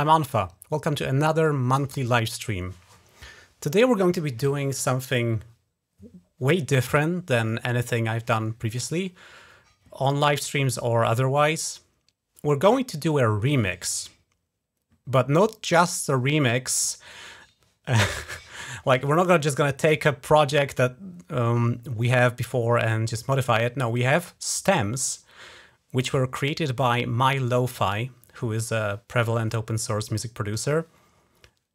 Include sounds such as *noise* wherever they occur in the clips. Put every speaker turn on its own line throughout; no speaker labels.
I'm unfa. Welcome to another monthly live stream. Today we're going to be doing something way different than anything I've done previously on live streams or otherwise. We're going to do a remix, but not just a remix. *laughs* like we're not gonna, just going to take a project that um, we have before and just modify it. No, we have stems which were created by MyLofi, who is a prevalent open source music producer.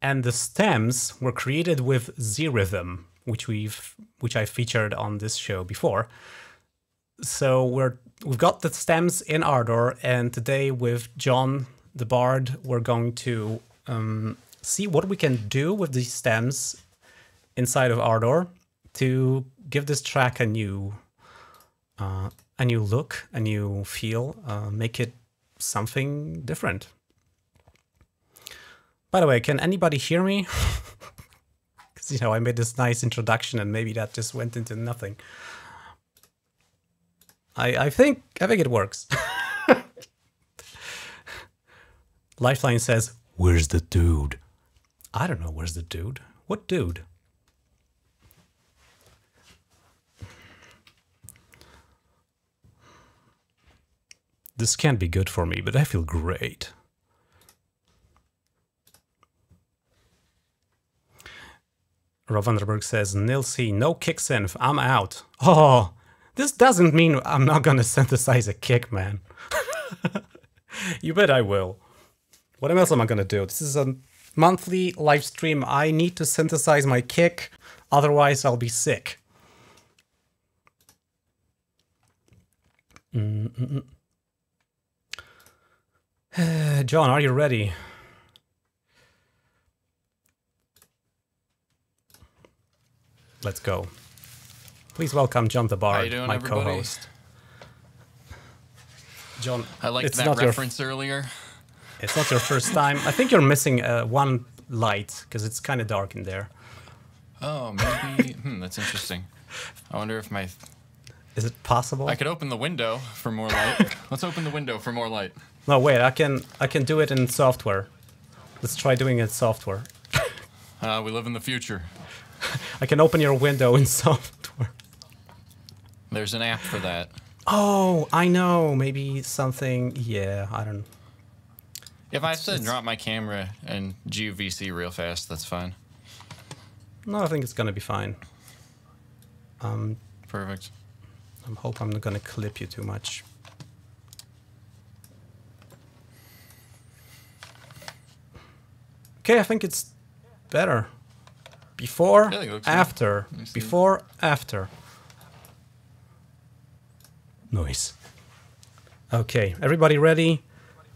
And the stems were created with Zrythm, which we've which I featured on this show before. So we're we've got the stems in Ardour, and today with John the Bard, we're going to um, see what we can do with these stems inside of Ardour to give this track a new uh, a new look, a new feel, uh, make it something different. By the way, can anybody hear me? *laughs* Because you know I made this nice introduction, and maybe that just went into nothing. I I think I think it works. *laughs* Lifeline says, "Where's the dude?" I don't know. Where's the dude? What dude? This can't be good for me, but I feel great. Rob Vanderberg says, Nilsy, no kick synth, I'm out. Oh, this doesn't mean I'm not gonna synthesize a kick, man. *laughs* you bet I will. What else am I gonna do? This is a monthly live stream. I need to synthesize my kick, otherwise I'll be sick. Mm -mm. *sighs* John, are you ready? Let's go. Please welcome John the Bard,
doing,
my
everybody?
co-host. John,
I liked
it's
that
not your
reference earlier.
it's not your first time. I think you're missing uh, one light because it's kind of dark in there.
Oh, maybe. *laughs* hmm, that's interesting. I wonder if my.
Is it possible?
I could open the window for more light. *laughs* Let's open the window for more light.
No, wait. I can I can do it in software. Let's try doing it in software. *laughs*
Uh, we live in the future. *laughs*
I can open your window in *laughs* software.
There's an app for that.
Oh, I know. Maybe something. Yeah, I don't.
If I said drop my camera and GVC real fast, that's fine.
No, I think it's gonna be fine. Um,
Perfect.
I hope I'm not gonna clip you too much. Okay, I think it's better. Before,
Yeah, I think it looks good.
after, before, after. Noise. Okay, everybody ready?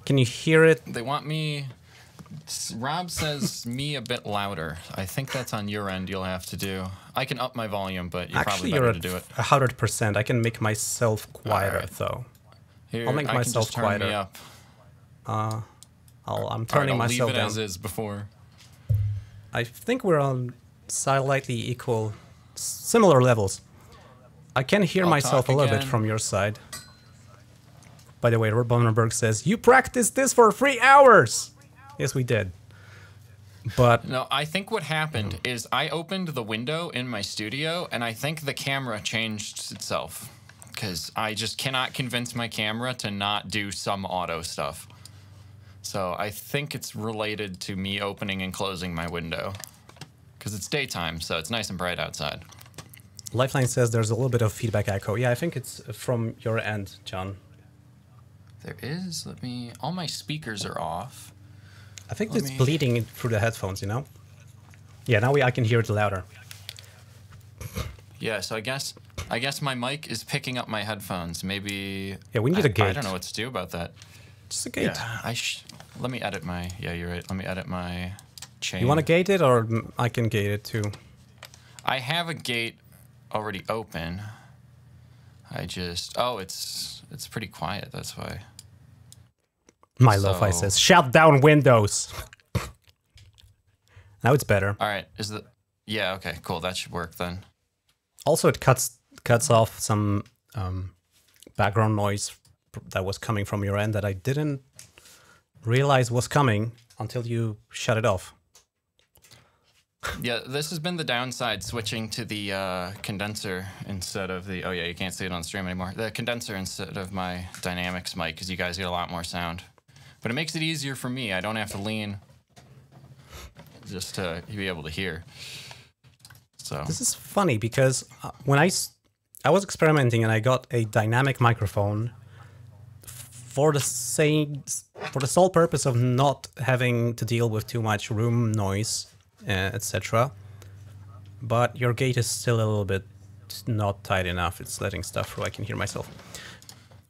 Can you hear it?
They want me. Rob says *laughs* me a bit louder. I think that's on your end. You'll have to do. I can up my volume, but you're
Actually,
probably
you're
better
at
to do it.
hundred percent. I can make myself quieter
Alright.
though.
Here,
I'll make
I
myself
can just turn me
quieter.
up.
Uh, I'll, I'm
All right,
turning
I'll
myself
leave it
down.
as is before.
I think we're on slightly equal, similar levels. I can hear
I'll
myself a little bit from your side. By the way, Rob Bonenberg says, You practiced this for three hours! Yes, we did. But
No, I think what happened is I opened the window in my studio and I think the camera changed itself because I just cannot convince my camera to not do some auto stuff. So I think it's related to me opening and closing my window because it's daytime, so it's nice and bright outside.
Lifeline says there's a little bit of feedback echo. Yeah, I think it's from your end, John.
There is. Let me. All my speakers are off.
I think
Let
it's
me-
bleeding through the headphones, you know? Yeah, now we, I can hear it louder.
Yeah, so I guess I guess my mic is picking up my headphones. Maybe.
Yeah, we need
I-
a
I
gate.
I don't know what to do about that.
Just a gate.
Yeah, I sh- let me edit my. Yeah, you're right. Let me edit my chain.
You want to gate it, or I can gate it too?
I have a gate already open. I just. Oh, it's it's pretty quiet. That's why.
My lo-fi says, shut down Windows. *laughs* now it's better.
All right. Is the. Yeah. Okay. Cool. That should work then.
Also, it cuts cuts off some um, background noise that was coming from your end that I didn't realize was coming until you shut it off.
Yeah, this has been the downside switching to the uh, condenser instead of the. Oh yeah, you can't see it on stream anymore. The condenser instead of my Dynamics mic because you guys get a lot more sound. But it makes it easier for me. I don't have to lean just to be able to hear. So
This is funny because uh, when I was experimenting and I got a dynamic microphone for the same for the sole purpose of not having to deal with too much room noise, uh, etc. But your gate is still a little bit not tight enough. It's letting stuff through. I can hear myself.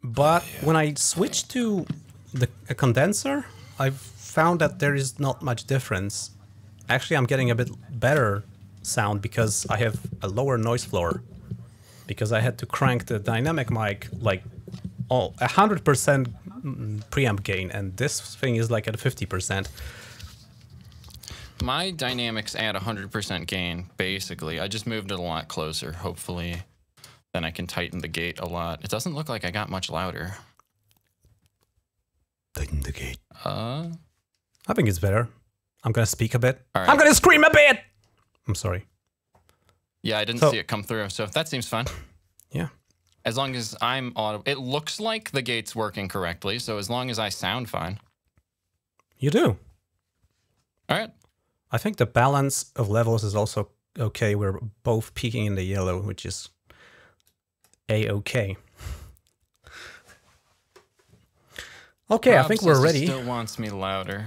But when I switch to the a condenser, I've found that there is not much difference. Actually, I'm getting a bit better sound because I have a lower noise floor. Because I had to crank the dynamic mic like oh, 100% mm, preamp gain, and this thing is like at 50%.
My dynamics at 100% gain, basically. I just moved it a lot closer. Hopefully, then I can tighten the gate a lot. It doesn't look like I got much louder.
Tighten the gate.
Uh,
I think it's better. I'm gonna speak a bit.
All right.
I'm gonna scream a bit! I'm sorry.
yeah, I didn't
So-
see it come through, so that seems fine.
Yeah.
As long as I'm audible, it looks like the gate's working correctly. So as long as I sound fine.
You do.
All right.
I think the balance of levels is also okay. We're both peaking in the yellow, which is a-okay. Okay, I think we're ready.
Still wants me louder.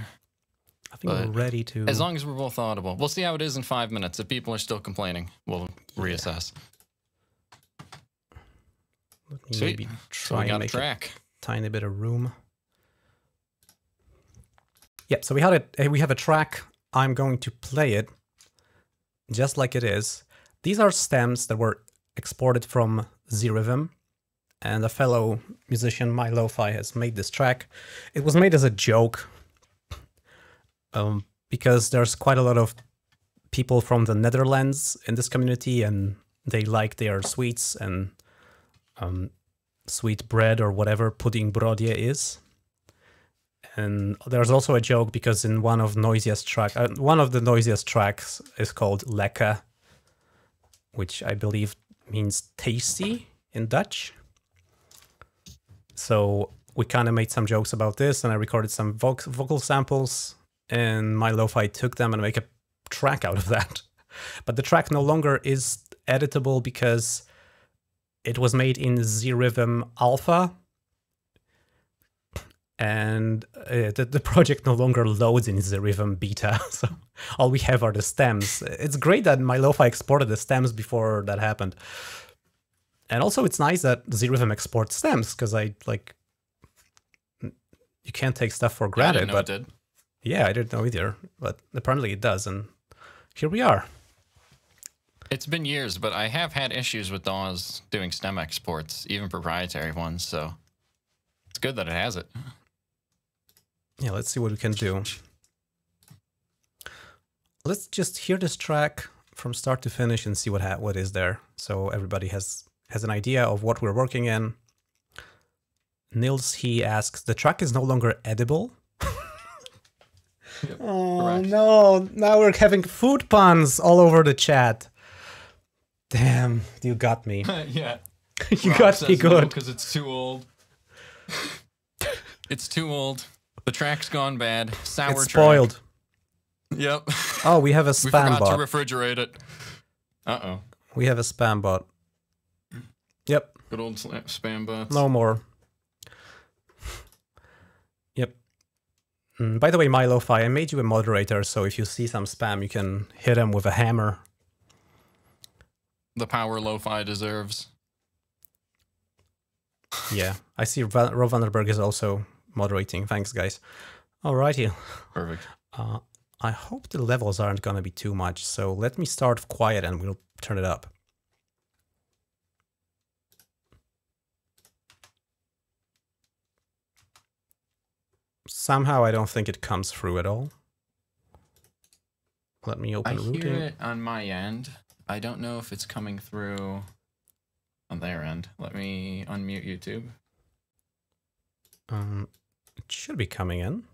I think we're ready to.
As long as we're both audible. We'll see how it is in five minutes. If people are still complaining, we'll reassess.
Let me
Sweet.
maybe try and
a
make a tiny bit of room. Yep. So we had it. We have a track. I'm going to play it just like it is. These are stems that were exported from Zrythm, and a fellow musician, My Lo-Fi, has made this track. It was made as a joke, um, because there's quite a lot of people from the Netherlands in this community, and they like their sweets and um, sweet bread or whatever pudding brodie is. And there's also a joke because in one of noisiest track, uh, one of the noisiest tracks is called lekker, which I believe means tasty in Dutch. So we kind of made some jokes about this, and I recorded some voc- vocal samples, and my lo-fi took them and make a track out of that. *laughs* But the track no longer is editable because it was made in Zrythm Alpha, and uh, the, the project no longer loads in Zrythm Beta, *laughs* so all we have are the stems. It's great that my lo-fi exported the stems before that happened. And also it's nice that Zrythm exports stems, because I, like, you can't take stuff for
I
granted,
didn't know
but
it did.
yeah, I didn't know either, but apparently it does, and here we are.
It's been years, but I have had issues with DAWs doing stem exports, even proprietary ones. So it's good that it has it.
Yeah, let's see what we can do. Let's just hear this track from start to finish and see what ha- what is there, so everybody has has an idea of what we're working in. Nils he asks, the track is no longer edible. *laughs* oh
correct.
no! Now we're having food puns all over the chat. Damn, you got me. *laughs*
yeah.
you got me good.
because it's too old. it's too old. The track's gone bad. Sour
It's
track.
spoiled.
Yep.
Oh, we have a *laughs*
we
spam
forgot
bot.
to refrigerate it. Uh oh.
we have a spam bot. Yep,
Good old spam bots.
no more. Yep. Mm, by the way, my lo-fi, I made you a moderator, so if you see some spam, you can hit him with a hammer.
The power lo-fi deserves.
Yeah, I see Va- Rob Vanderberg is also moderating. Thanks, guys. All righty.
Perfect. *laughs*
Uh, I hope the levels aren't gonna be too much, so let me start quiet and we'll turn it up. Somehow I don't think it comes through at all. Let me open
I
hear
it on my end. I don't know if it's coming through on their end. Let me unmute YouTube.
Um, it should be coming in.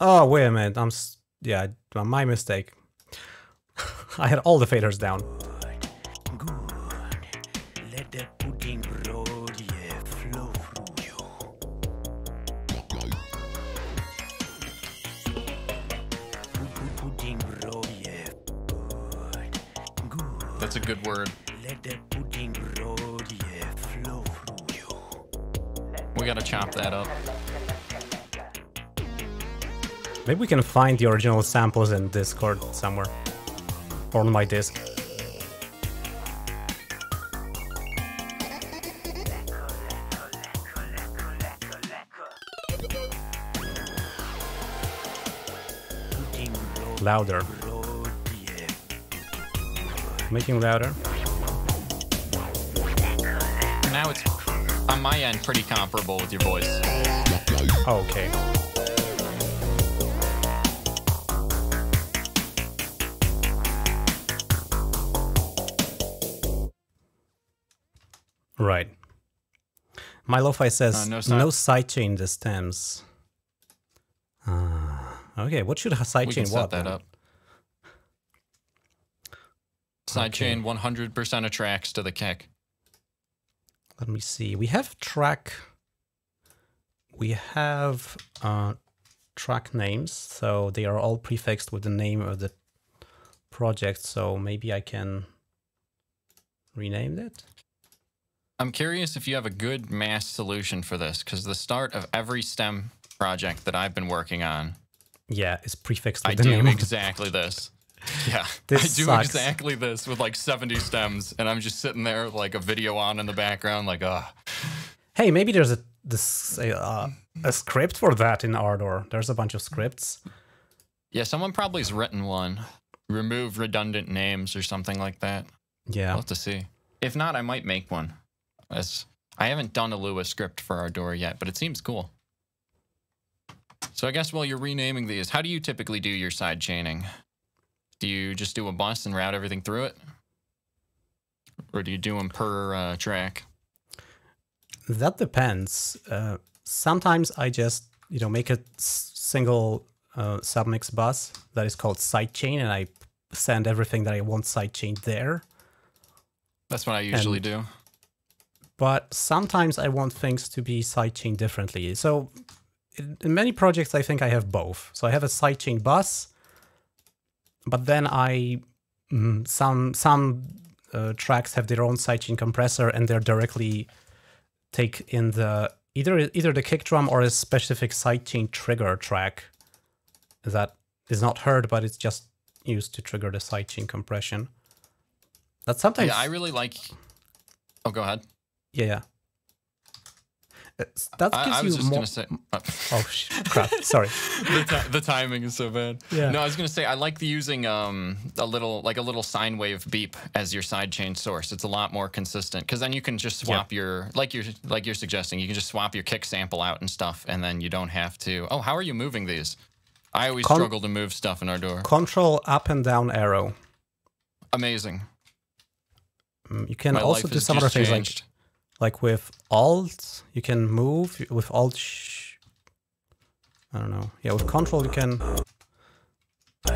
Oh, wait a minute. I'm, yeah, my mistake. *laughs* I had all the faders down.
Through you.
We gotta chop that up.
Maybe we can find the original samples in Discord somewhere. Or on my disk. Louder. Making louder.
Now it's on my end pretty comparable with your voice.
Oh, okay. Right. My lo-fi says
Uh, no
no,
side-
sidechain the stems. Ah, okay, what should a sidechain
can set
what?
that up. Sidechain 100% attracts to the kick.
Let me see. We have track. We have uh, track names, so they are all prefixed with the name of the project. So maybe I can rename it.
I'm curious if you have a good mass solution for this, because the start of every STEM project that I've been working on,
Yeah, it's prefixed
I do
name. of the-
exactly this. Yeah, *laughs*
This
I do
sucks.
exactly this with like 70 stems, and I'm just sitting there with like a video on in the background, like, ah,
Hey, maybe there's a this uh, a script for that in Ardour. There's a bunch of scripts.
yeah, someone probably has written one. Remove redundant names or something like that.
Yeah.
We'll have to see. If not, I might make one. As I haven't done a Lua script for Ardour yet, but it seems cool. So I guess while you're renaming these, how do you typically do your side chaining? Do you just do a bus and route everything through it? Or do you do them per uh, track?
That depends. Uh, sometimes I just, you know, make a s- single uh, submix bus that is called sidechain, and I send everything that I want sidechained there.
That's what I usually do.
But sometimes I want things to be sidechained differently. So in, in many projects, I think I have both. So I have a sidechain bus, but then I mm, some some uh, tracks have their own sidechain compressor, and they're directly take in the either either the kick drum or a specific sidechain trigger track that is not heard, but it's just used to trigger the sidechain compression. That sometimes
Yeah, I really like. Oh, go ahead.
yeah, yeah. That gives
I, I
you
was just
more.
gonna say. uh,
Oh sh- crap! Sorry. *laughs*
the, the timing is so bad.
Yeah.
No, I was gonna say I like the using um a little like a little sine wave beep as your sidechain source. It's a lot more consistent because then you can just swap your like you're like you're suggesting you can just swap your kick sample out and stuff, and then you don't have to. Oh, how are you moving these? I always
Con-
struggle to move stuff in Ardour.
Control up and down arrow.
Amazing.
Mm, You can
My
also do some other things like. Like with Alt. You can move with Alt. Sh- I don't know. Yeah, with Control you can. *laughs*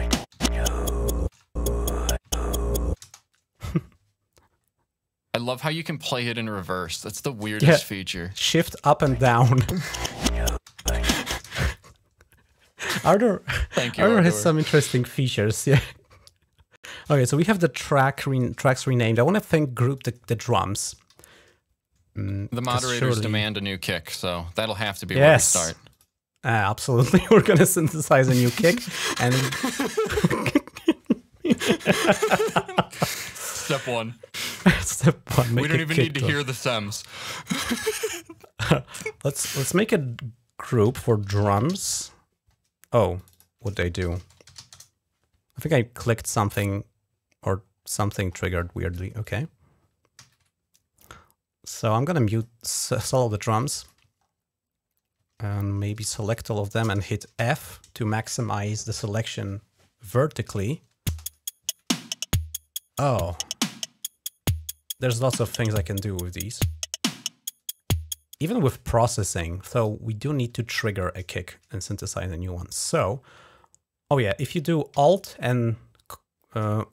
I love how you can play it in reverse. That's the weirdest
Yeah.
feature.
shift up and down. *laughs* Ardour,
Thank you.
Ardour has some interesting features. Yeah. *laughs* Okay, so we have the track re- tracks renamed. I want to thank group the, the drums. Mm,
The moderators
surely-
demand a new kick, so that'll have to be
Yes.
where we start.
Uh, absolutely, *laughs* we're gonna synthesize a new kick, and *laughs*
Step one. *laughs*
step one,
we don't even need to hear the stems.
Let's let's make a group for drums. Oh, what they do? I think I clicked something or something triggered weirdly. Okay. So I'm gonna mute solo the drums and maybe select all of them and hit F to maximize the selection vertically. Oh. There's lots of things I can do with these even with processing, so we do need to trigger a kick and synthesize a new one. So, oh yeah, if you do Alt and uh,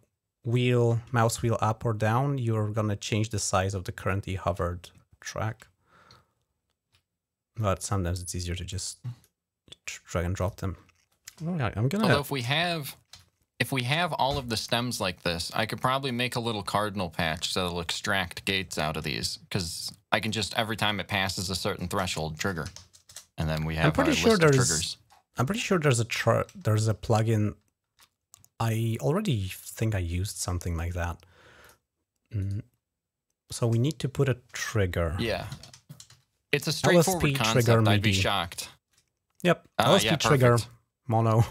wheel, mouse wheel up or down, you're gonna change the size of the currently hovered track. But sometimes it's easier to just drag and drop them. All right, I'm gonna.
Although if we have if we have all of the stems like this, I could probably make a little cardinal patch that'll extract gates out of these because I can just every time it passes a certain threshold trigger, and then we have
I'm
pretty
sure there's-
triggers.
I'm pretty sure there's a tr- there's a plugin. I already think I used something like that. Mm. So we need to put a trigger.
Yeah. It's a straightforward
LSP
concept.
trigger
I'd be shocked.
Yep.
Ah,
LSP
yeah,
trigger
perfect.
mono.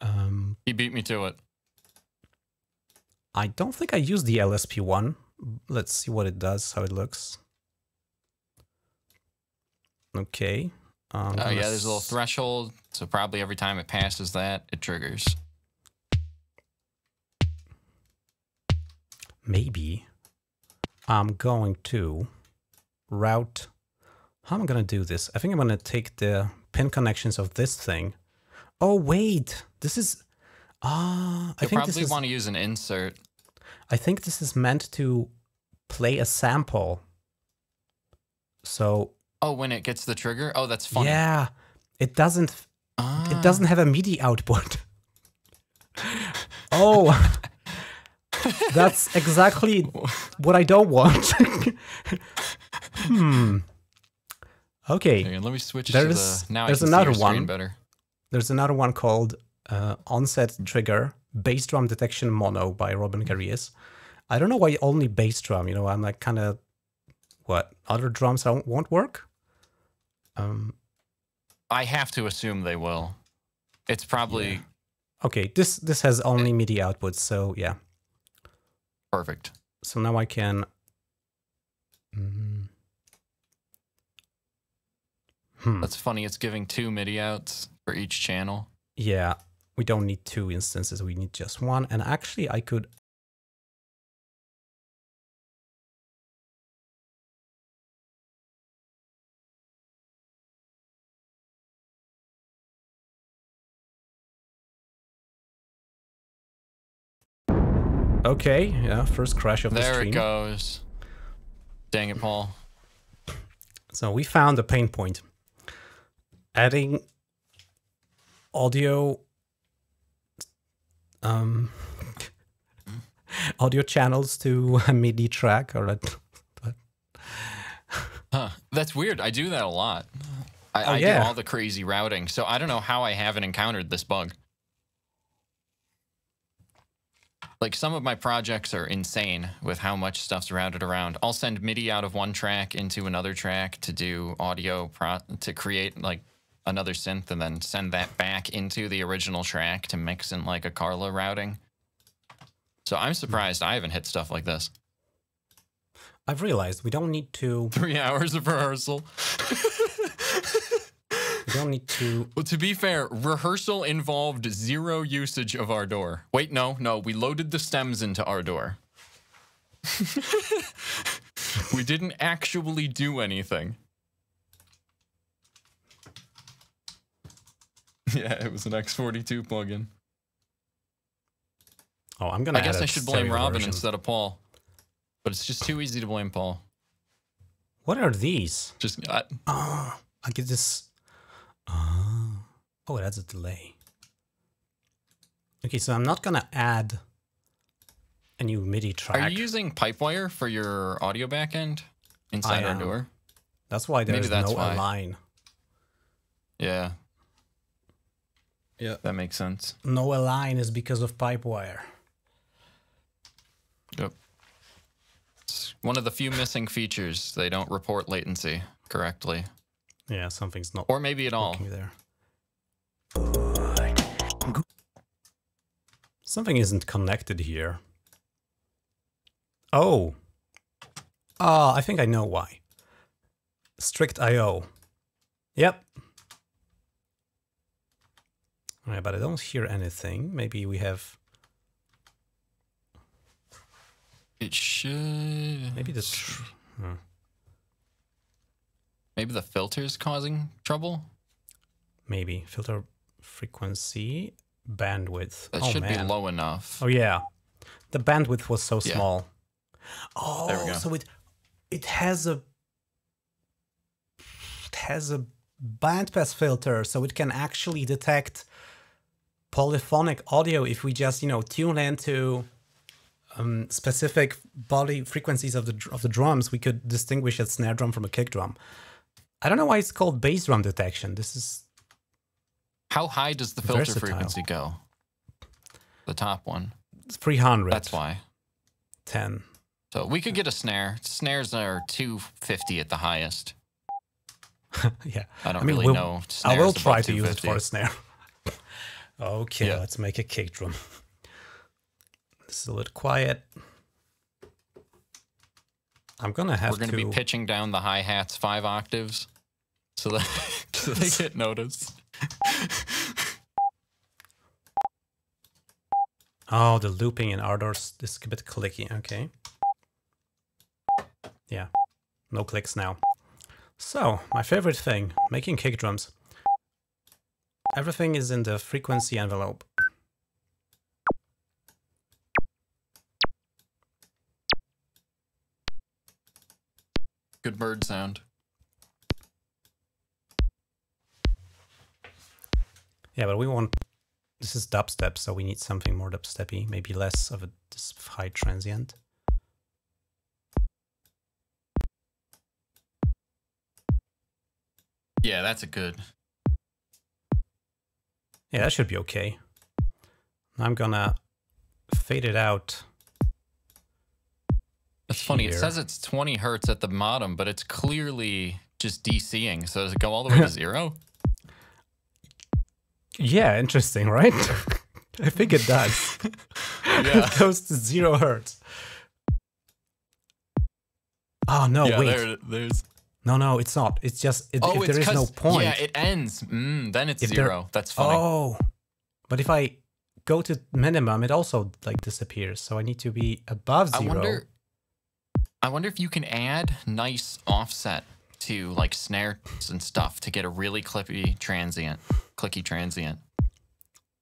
Um,
He beat me to it.
I don't think I used the LSP one. Let's see what it does, how it looks. Okay.
Oh yeah, there's a little threshold, so probably every time it passes that, it triggers.
Maybe I'm going to route. How am I going to do this? I think I'm going to take the pin connections of this thing. Oh, wait. This is. Ah, I
You
think this
probably
is.
want to use an insert.
I think this is meant to play a sample. So
Oh, when it gets the trigger? Oh, that's funny.
yeah, it doesn't.
Ah.
It doesn't have a MIDI output. *laughs* oh, that's exactly what I don't want. *laughs* hmm. Okay,
Hang on, let me switch
There's-
to the. Now
there's another one.
better.
there's another one called uh, Onset Trigger Bass Drum Detection Mono by Robin Gareus. I don't know why only bass drum. You know, I'm like kind of what other drums won't work. Um,
I have to assume they will. It's probably
Yeah. okay, this this has only MIDI outputs, so yeah.
Perfect.
So now I can. Mm. Hmm.
That's funny. It's giving two MIDI outs for each channel.
Yeah, we don't need two instances. We need just one. And actually, I could. Okay, yeah, first crash of the stream.
There it goes. Dang it, Paul.
So we found a pain point. Adding audio um *laughs* audio channels to a MIDI track or a
Huh. That's weird. I do that a lot. I,
Oh,
I
yeah.
do all the crazy routing, so I don't know how I haven't encountered this bug. Like some of my projects are insane with how much stuff's routed around. I'll send MIDI out of one track into another track to do audio pro- to create like another synth and then send that back into the original track to mix in like a Carla routing. So I'm surprised I haven't hit stuff like this.
I've realized we don't need to
Three *laughs* hours of rehearsal. *laughs*
don't need to
Well, to be fair, rehearsal involved zero usage of Ardour. Wait, no, no, we loaded the stems into Ardour. *laughs* we didn't actually do anything. *laughs* Yeah, it was an X42 plugin.
Oh, I'm gonna
I guess I should blame Robin
version.
instead of Paul. But it's just too easy to blame Paul.
What are these?
Just I,
Oh, I get this. Oh, oh, that's a delay. Okay, so I'm not gonna add a new MIDI track.
are you using Pipewire for your audio backend inside
I
Ardour?
That's why there's no
why.
align.
Yeah,
Yeah.
that makes sense.
No align is because of Pipewire.
Yep. It's one of the few missing features. They don't report latency correctly.
Yeah, something's not
Or maybe at all.
there. Something isn't connected here. Oh. Ah, I think I know why. Strict IO. Yep. Alright, but I don't hear anything. Maybe we have
It should.
maybe the hmm.
Maybe the filter's causing trouble.
maybe filter frequency bandwidth.
That
oh,
should
man.
be low enough.
Oh yeah, the bandwidth was so
Yeah.
small. Oh,
There we go.
so it it has a it has a bandpass filter, so it can actually detect polyphonic audio if we just you know tune into um, specific body frequencies of the of the drums. We could distinguish a snare drum from a kick drum. I don't know why it's called bass drum detection. This is
How high does the filter
Versatile.
frequency go? The top one.
It's 300.
That's why.
10.
So we could get a snare. Snares are 250 at the highest. *laughs*
yeah.
I don't
I mean,
really
we'll-
know.
I will try to use it for a snare. *laughs* okay,
Yeah.
let's make a kick drum. This is a little quiet. I'm gonna have
We're going
to.
to be pitching down the hi hats five octaves so that *laughs* so they get noticed.
Oh, the looping in Ardour's is a bit clicky. Okay. Yeah, no clicks now. So, my favorite thing, making kick drums. Everything is in the frequency envelope.
Good bird sound.
Yeah, but we want. This is dubstep, so we need something more dubsteppy, maybe less of a this high transient.
Yeah, that's a good.
Yeah, that should be okay. I'm gonna fade it out.
It's funny. It says it's 20 hertz at the bottom, but it's clearly just DCing. So does it go all the way to *laughs* zero?
Yeah, interesting, right? *laughs* I think it does. *laughs*
Yeah.
it goes to zero hertz. Oh no!
yeah,
wait,
there, there's.
no, no, it's not. It's just it,
Oh,
if there is no point.
Yeah, it ends. Mm, then it's
If there-
zero. That's funny.
oh, but if I go to minimum, it also like disappears. So I need to be above zero.
I
zero.
wonder. I wonder if you can add nice offset to like snares and stuff to get a really clippy transient, clicky transient.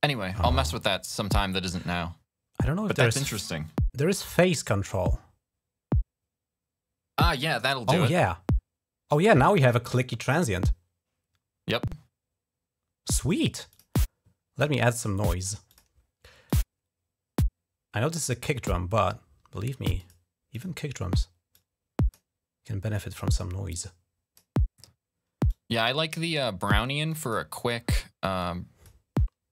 Anyway, I'll mess with that sometime that isn't now.
I don't know if
But that's interesting.
there is phase control.
Ah, yeah, that'll do
oh
it.
yeah, oh yeah. Now we have a clicky transient.
Yep.
Sweet. Let me add some noise. I know this is a kick drum, but believe me, even kick drums can benefit from some noise.
Yeah, I like the uh, Brownian for a quick um,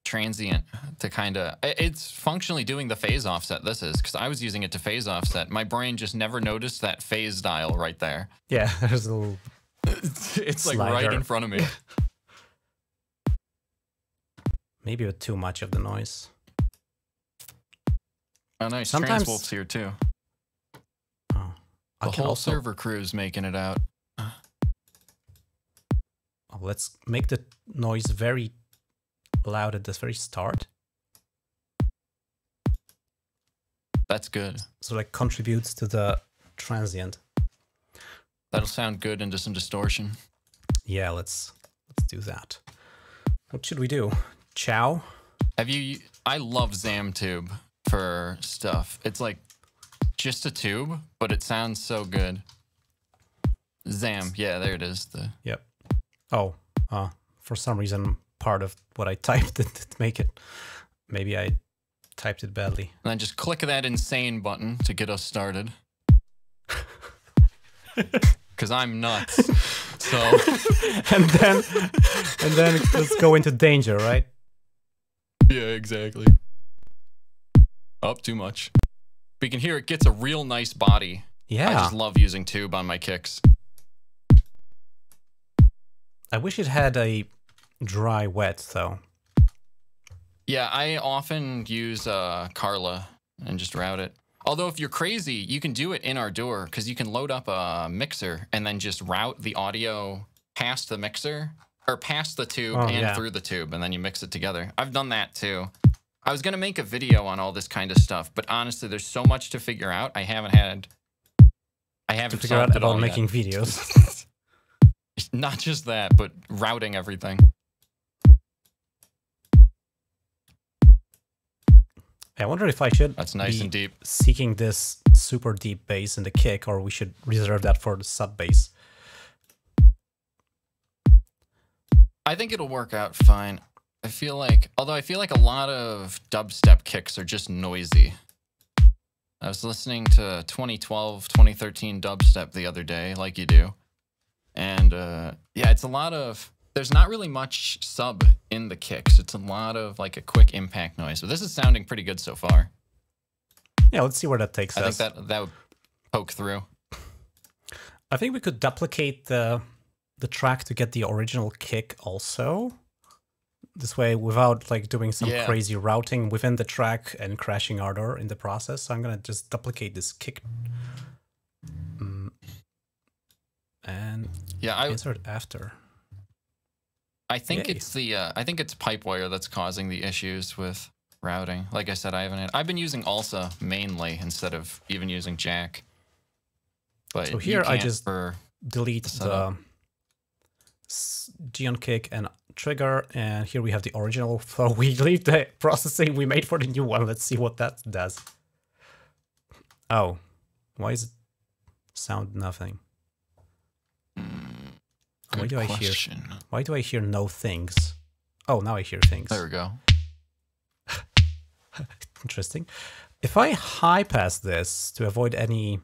transient to kind of. It's functionally doing the phase offset. This is because I was using it to phase offset. My brain just never noticed that phase dial right there.
Yeah, *laughs* there's a little. *laughs*
it's like right in front of me. *laughs*
Maybe with too much of the noise.
Oh, nice.
Sometimes-
Transwolf's here too.
Oh, I
The whole
also.
server is making it out.
Oh, let's make the noise very loud at the very start,
That's good.
so like contributes to the transient.
That'll sound good into some distortion.
Yeah, let's let's do that. What should we do? Chow?
Have you? I love Zamtube for stuff. It's like just a tube, but it sounds so good. Zam, yeah, there it is. The
Yep. Oh, uh, for some reason, part of what I *laughs* typed didn't make it. Maybe I typed it badly.
and then just click that insane button to get us started. *laughs* Cause I'm nuts. *laughs* So
and then, and then let's go into danger, right?
yeah, exactly. Up too much. You can hear it gets a real nice body.
Yeah.
I just love using tube on my kicks.
I wish it had a dry wet though.
Yeah, I often use uh, Carla and just route it. Although if you're crazy, you can do it in Ardour because you can load up a mixer and then just route the audio past the mixer or past the tube
Oh,
and
yeah.
through the tube, and then you mix it together. I've done that too. I was gonna make a video on all this kind of stuff, but honestly, there's so much to figure out. I haven't had. I haven't
figure out
all
about making videos. *laughs* *laughs*
Not just that, but routing everything.
I wonder if I should
That's nice and deep.
seeking this super deep bass in the kick, or we should reserve that for the sub bass.
I think it'll work out fine. I feel like, although I feel like a lot of dubstep kicks are just noisy. I was listening to 2012, 2013 dubstep the other day, like you do. And uh, yeah, it's a lot of there's not really much sub in the kicks. It's a lot of like a quick impact noise. But this is sounding pretty good so far.
Yeah, let's see where that takes
I
us.
I think that that would poke through.
I think we could duplicate the the track to get the original kick also. This way, without like doing some
Yeah.
crazy routing within the track and crashing Ardour in the process. So I'm gonna just duplicate this kick Mm. And
Yeah, I
insert after.
I think
Yay.
it's the uh, I think it's Pipewire that's causing the issues with routing. Like I said, I haven't. Had, I've been using ALSA mainly instead of even using Jack. But
So here I just- delete the Geonkick and trigger, and here we have the original. So we leave the processing we made for the new one. Let's see what that does. Oh, why is it sound nothing? Why
good
do I hear? Why do I hear no things? Oh, now I hear things.
There we go. *laughs*
Interesting. If I high pass this to avoid any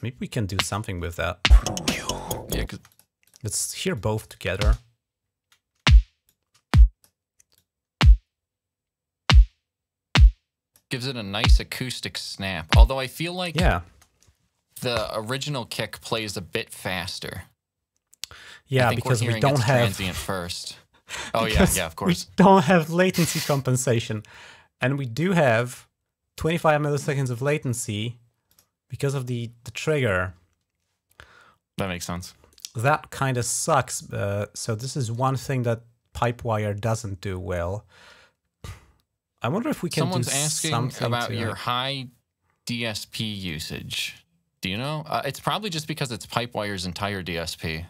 Maybe we can do something with that.
Yeah,
Let's hear both together.
Gives it a nice acoustic snap. Although I feel like
Yeah.
the original kick plays a bit faster.
Yeah, because we don't have
transient *laughs* first. Oh yeah, yeah, of course.
We don't have latency compensation. And we do have 25 milliseconds of latency because of the, the trigger.
That makes sense.
that kind of sucks. Uh, so this is one thing that Pipewire doesn't do well. I wonder if we can
Someone's asking
something
about your high DSP usage. Do you know? Uh, it's probably just because it's Pipewire's entire DSP.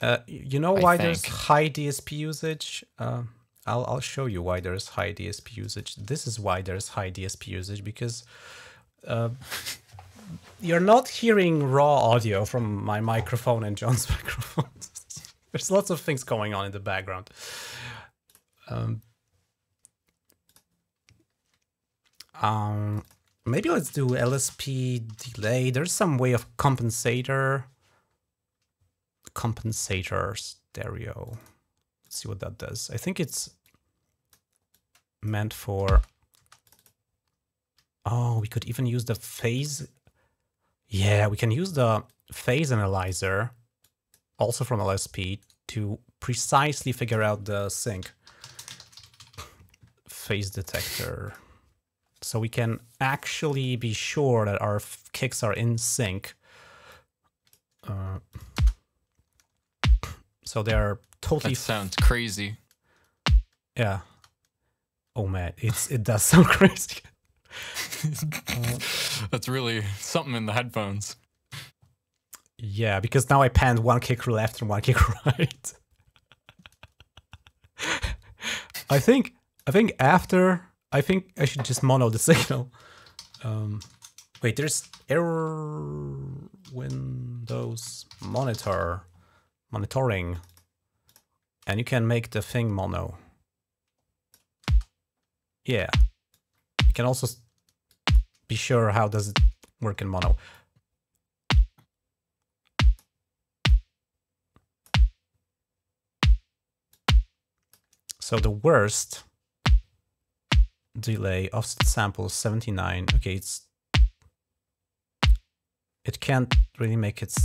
Uh, you know why there's high DSP usage? Um I'll I'll show you why there's high DSP usage. This is why there's high DSP usage because uh, *laughs* you're not hearing raw audio from my microphone and John's *laughs* microphone. there's lots of things going on in the background. Um, um, maybe let's do LSP delay. There's some way of compensator compensator stereo. Let's see what that does. I think it's meant for. Oh, we could even use the phase. Yeah, we can use the phase analyzer, also from LSP, to precisely figure out the sync phase detector. So we can actually be sure that our kicks are in sync. Uh, so they're totally
That sounds crazy.
yeah. Oh man, it's it does *laughs* sound crazy. *laughs*
That's really something in the headphones.
Yeah, because now I panned one kick left and one kick *laughs* right. I think I think after I think I should just mono the *laughs* signal. Um, wait, there's error Windows monitor monitoring, and you can make the thing mono. Yeah, you can also be sure how does it work in mono. So the worst delay offset sample 79. Okay, it's it can't really make its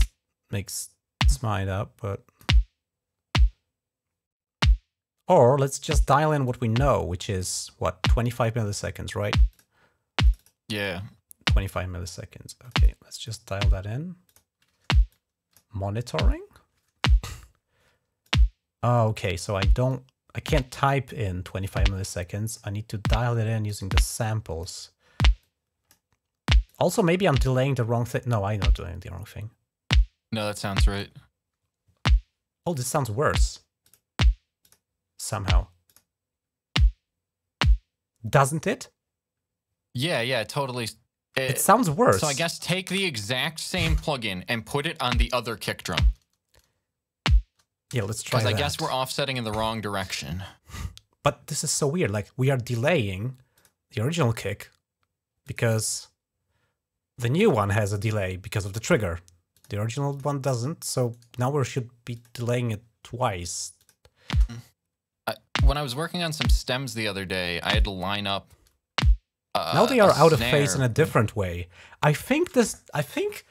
makes its mind up, but or let's just dial in what we know, which is what 25 milliseconds, right?
Yeah.
25 milliseconds. Okay, let's just dial that in. Monitoring. *laughs* Okay, so I don't, I can't type in 25 milliseconds. I need to dial it in using the samples. Also, maybe I'm delaying the wrong thing. No, I'm not doing the wrong thing.
No, that sounds right.
Oh, this sounds worse. Somehow. Doesn't it?
Yeah, yeah, totally. It,
It sounds worse.
So I guess take the exact same plugin and put it on the other kick drum.
Yeah, let's try
Because. I guess we're offsetting in the wrong direction.
But this is so weird. Like we are delaying the original kick because the new one has a delay because of the trigger. The original one doesn't, so now we should be delaying it twice.
When I was working on some stems the other day, I had to line up. Uh,
now they are out of phase in a different way. I think this. I think.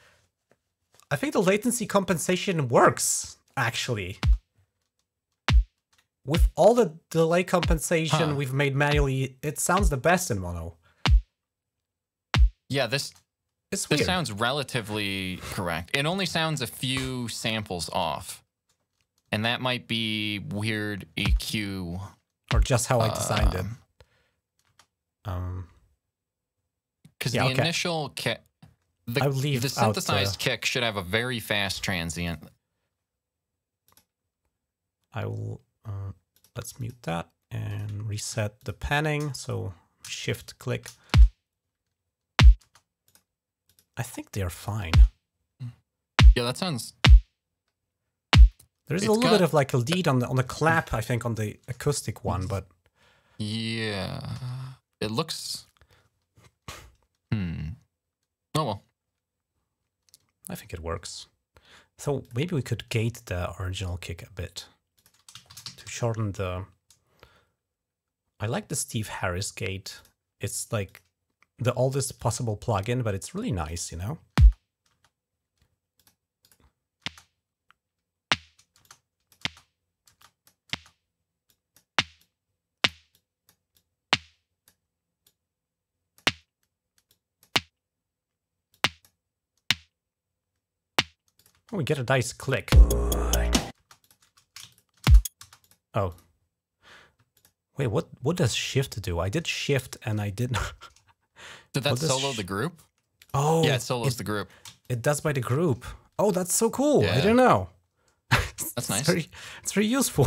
I think the latency compensation works actually. With all the delay compensation
Huh.
we've made manually, it sounds the best in mono.
Yeah, this
It's
this sounds relatively correct. It only sounds a few samples off, and that might be weird EQ.
or just how I designed it.
um,
Um,
Because
Yeah,
the
okay.
initial kick, the,
I would leave
the
out,
synthesized
uh,
kick should have a very fast transient.
I will. Uh, let's mute that and reset the panning. So shift click. I think they're fine.
Yeah, that sounds.
There's a little
got-
bit of like a lead on the on the clap, I think, on the acoustic one, but
Yeah, it looks. Hmm. Oh well.
I think it works. So maybe we could gate the original kick a bit shorten the. I like the Steve Harris gate. It's like the oldest possible plugin, but it's really nice, you know. Oh, we get a nice click. Oh. Wait, what what does shift do? I did shift and I didn't. *laughs*
Did that solo the group?
oh,
yeah, it solos
it,
the group.
it does by the group. Oh, that's so cool. I
Yeah.
didn't know.
That's *laughs*
It's
nice.
very, it's very useful.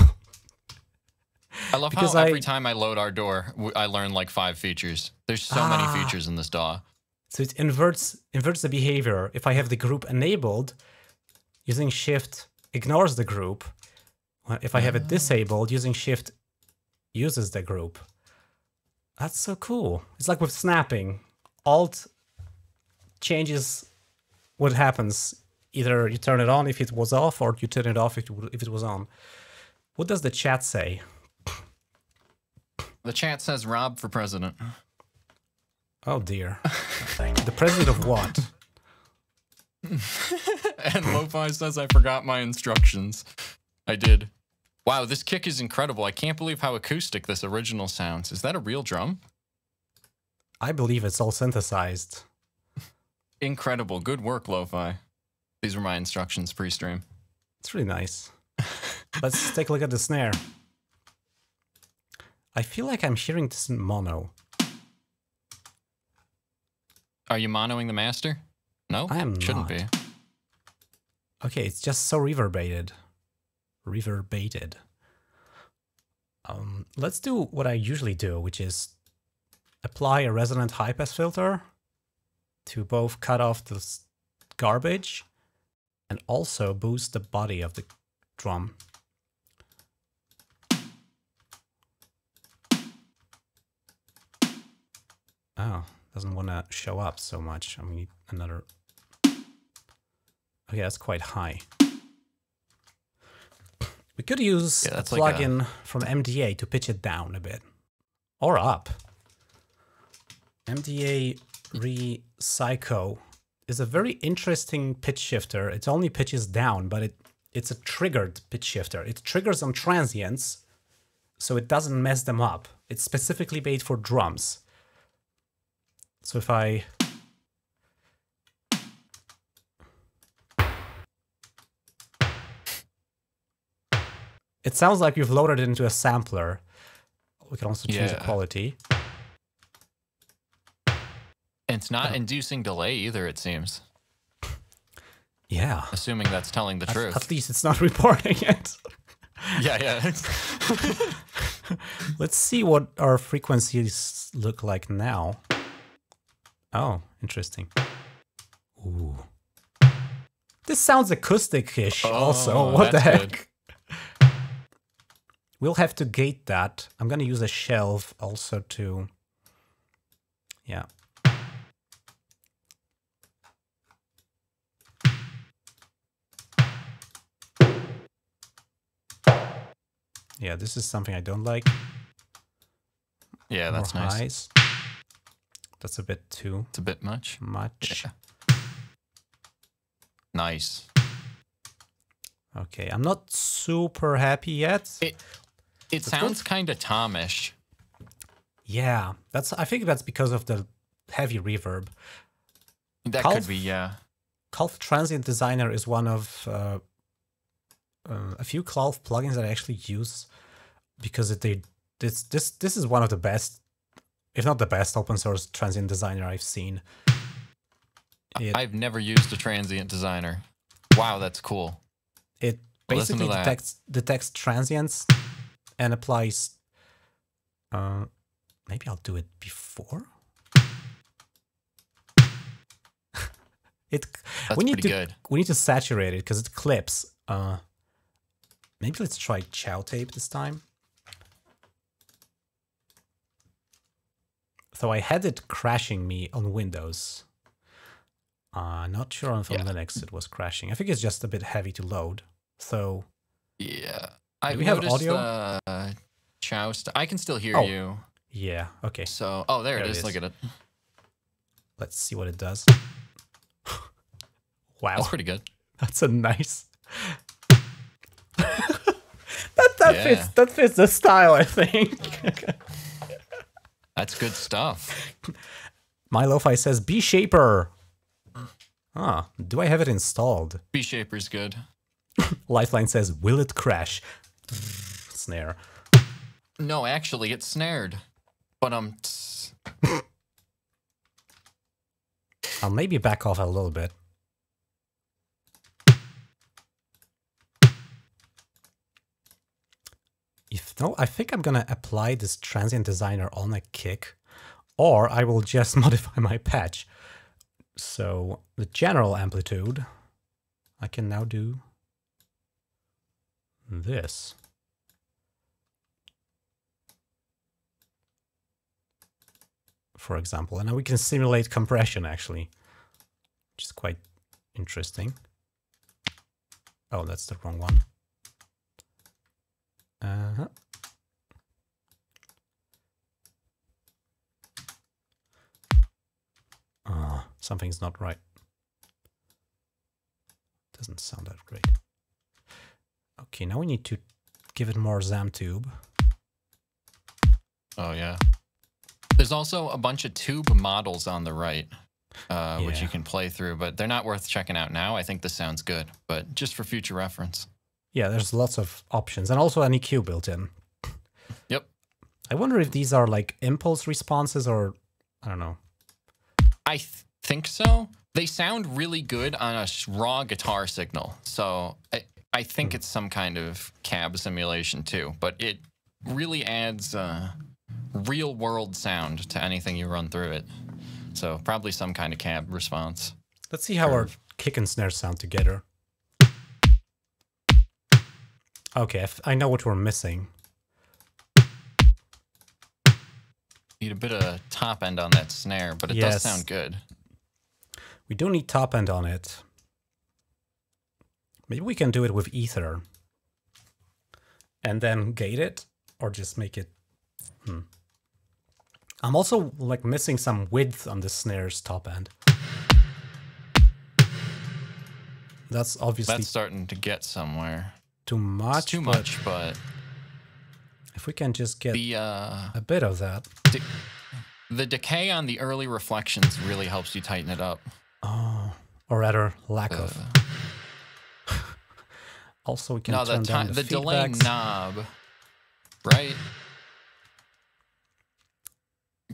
I love
because
how
I-
every time I load Ardour, I learn like five features. There's so
Ah.
many features in this DAW.
So it inverts inverts the behavior. If I have the group enabled, using shift ignores the group. Uh, If I have it disabled, using shift uses the group. That's so cool. It's like with snapping. Alt changes what happens. Either you turn it on if it was off, or you turn it off if it, if it was on. What does the chat say?
The chat says Rob for president.
Oh dear. *laughs* the president of what? *laughs*
and Lo-Fi says I forgot my instructions. I did. Wow, this kick is incredible. I can't believe how acoustic this original sounds. Is that a real drum?
I believe it's all synthesized. *laughs*
Incredible. Good work, Lo-Fi. These were my instructions pre-stream.
It's really nice. *laughs* Let's take a look at the snare. I feel like I'm hearing this in mono.
Are you monoing the master? No?
I am
Shouldn't
not.
be.
Okay, it's just so reverberated. Reverberated. Um, let's do what I usually do, which is apply a resonant high pass filter to both cut off the garbage and also boost the body of the drum. Oh, doesn't want to show up so much. I need another. Okay, that's quite high. We could use
Yeah,
a
that's like a-
plugin from MDA to pitch it down a bit. Or up. MDA RePsycho is a very interesting pitch shifter. It only pitches down, but it it's a triggered pitch shifter. It triggers on transients, so it doesn't mess them up. It's specifically made for drums. So if I It sounds like you've loaded it into a sampler. We can also change the
Yeah.
quality.
And it's not oh. inducing delay either, it seems.
Yeah.
Assuming that's telling the
At,
truth.
at least it's not *laughs* reporting it.
yeah, yeah. *laughs* *laughs*
Let's see what our frequencies look like now. Oh, interesting. Ooh. This sounds acoustic-ish also.
Oh,
What the heck?
good.
We'll have to gate that. I'm going to use a shelf also to... Yeah. Yeah, this is something I don't like.
Yeah, that's
More
nice.
Highs. That's a bit too...
It's a bit much.
Much.
Yeah. Nice.
Okay, I'm not super happy yet.
It, it sounds kind of Tomish.
Yeah, that's. I think that's because of the heavy reverb.
That
Calf?
could be, yeah.
Calf Transient Designer is one of uh, uh, a few Calf plugins that I actually use because it, they this this this is one of the best, if not the best, open source transient designer I've seen. It
I've never used a transient designer. Wow, that's cool.
it basically detects detects transients and applies. Uh, maybe I'll do it before. *laughs* it
That's
we need to
good.
we need to saturate it because it clips. Uh, maybe let's try chow tape this time. So I had it crashing me on Windows. Uh, not sure on
Yeah.
Linux it was crashing. I think it's just a bit heavy to load. So
Yeah. I
we have audio?
the uh, chow st- I can still hear
Oh.
you.
yeah, okay.
So, oh, there,
There
it
it
is.
is.
Look at it.
Let's see what it does. *laughs* wow,
That's pretty good.
that's a nice. *laughs* that that
Yeah.
fits that fits the style, I think.
That's good stuff.
My lo-fi says BShapr. Ah, do I have it installed?
BShapr's good. *laughs*
Lifeline says, will it crash? Snare.
No, actually, it's snared. But um,
I'll maybe back off a little bit. If no, I think I'm gonna apply this transient designer on a kick, or I will just *laughs* modify my patch. So the general amplitude, I can now do this. For example, and now we can simulate compression actually, which is quite interesting. Oh, that's the wrong one. Uh-huh. Oh, something's not right. Doesn't sound that great. Okay, now we need to give it more ZamTube.
oh yeah. There's also a bunch of tube models on the right, uh, which you can play through, but they're not worth checking out now. I think this sounds good, but just for future reference.
Yeah, there's lots of options and also an EQ built in.
Yep.
I wonder if these are like impulse responses or I don't know.
I th- think so. They sound really good on a raw guitar signal. So I, I think it's some kind of cab simulation too, but it really adds uh, real world sound to anything you run through it. So probably some kind of cab response.
Let's see how our kick and snare sound together. Okay, I f- I know what we're missing.
Need a bit of top end on that snare, but it
Yes.
does sound good.
We do need top end on it. Maybe we can do it with Aether. And then gate it or just make it hmm. I'm also like missing some width on the snare's top end. That's obviously
That's starting to get somewhere.
too much.
It's too
but
much, but
If we can just get
the uh,
a bit of that.
de- the decay on the early reflections really helps you tighten it up.
Oh, or rather, lack of. Also, we can
no, the
turn down the,
the delay knob, right?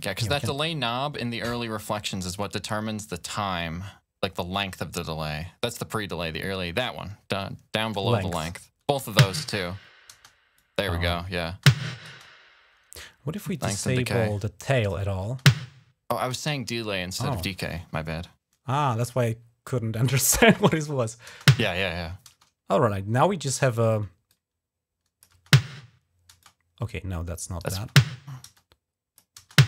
Yeah, because
Yeah,
that
can-
delay knob in the early reflections is what determines the time, like the length of the delay. That's the pre-delay, the early that one down down below
Length.
the length. Both of those too. There we
Oh.
go. Yeah.
What if we
Length
disable the tail at all?
Oh, I was saying delay instead
Oh.
of decay. My bad.
Ah, that's why I couldn't *laughs* understand what it was.
Yeah, yeah, yeah.
All right, now we just have a. Okay, no, that's not
That's-
that.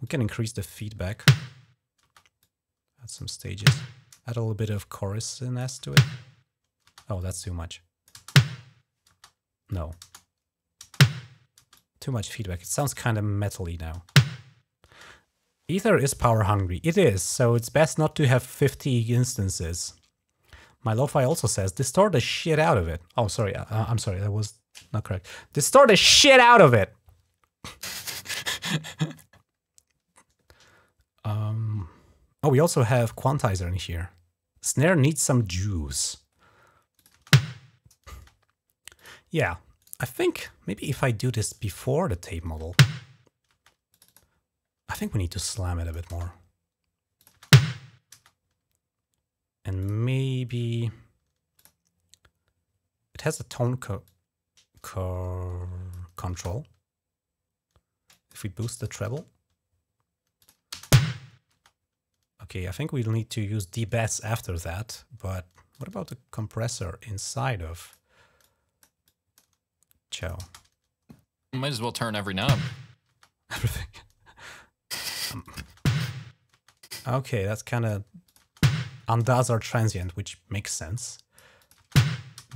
We can increase the feedback. Add some stages. Add a little bit of chorus in S to it. Oh, that's too much. No. Too much feedback. It sounds kind of metally now. Aether is power hungry. It is, so it's best not to have 50 instances. My lo-fi also says distort the shit out of it. Oh, sorry. Uh, I'm sorry. That was not correct. Distort the shit out of it. *laughs* um. Oh, we also have quantizer in here. Snare needs some juice. Yeah, I think maybe if I do this before the tape model, I think we need to slam it a bit more. And maybe it has a tone co co control. If we boost the treble. Okay, I think we'll need to use DeBess after that, but what about the compressor inside of Chow?
Might as well turn every knob. *laughs*
Everything. *laughs* Um, okay, that's kind of undoes are transient, which makes sense.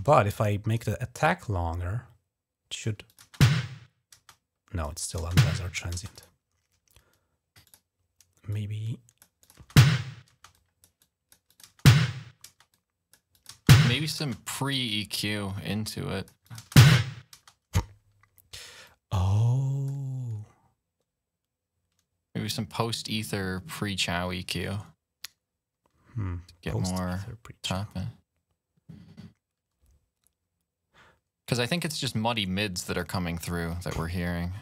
But if I make the attack longer, it should... No, it's still undoes our transient. Maybe...
Maybe some pre EQ into it.
Oh...
Maybe some post Aether pre chow EQ.
Hmm.
Get
Post
more top. Because I think it's just muddy mids that are coming through that we're hearing.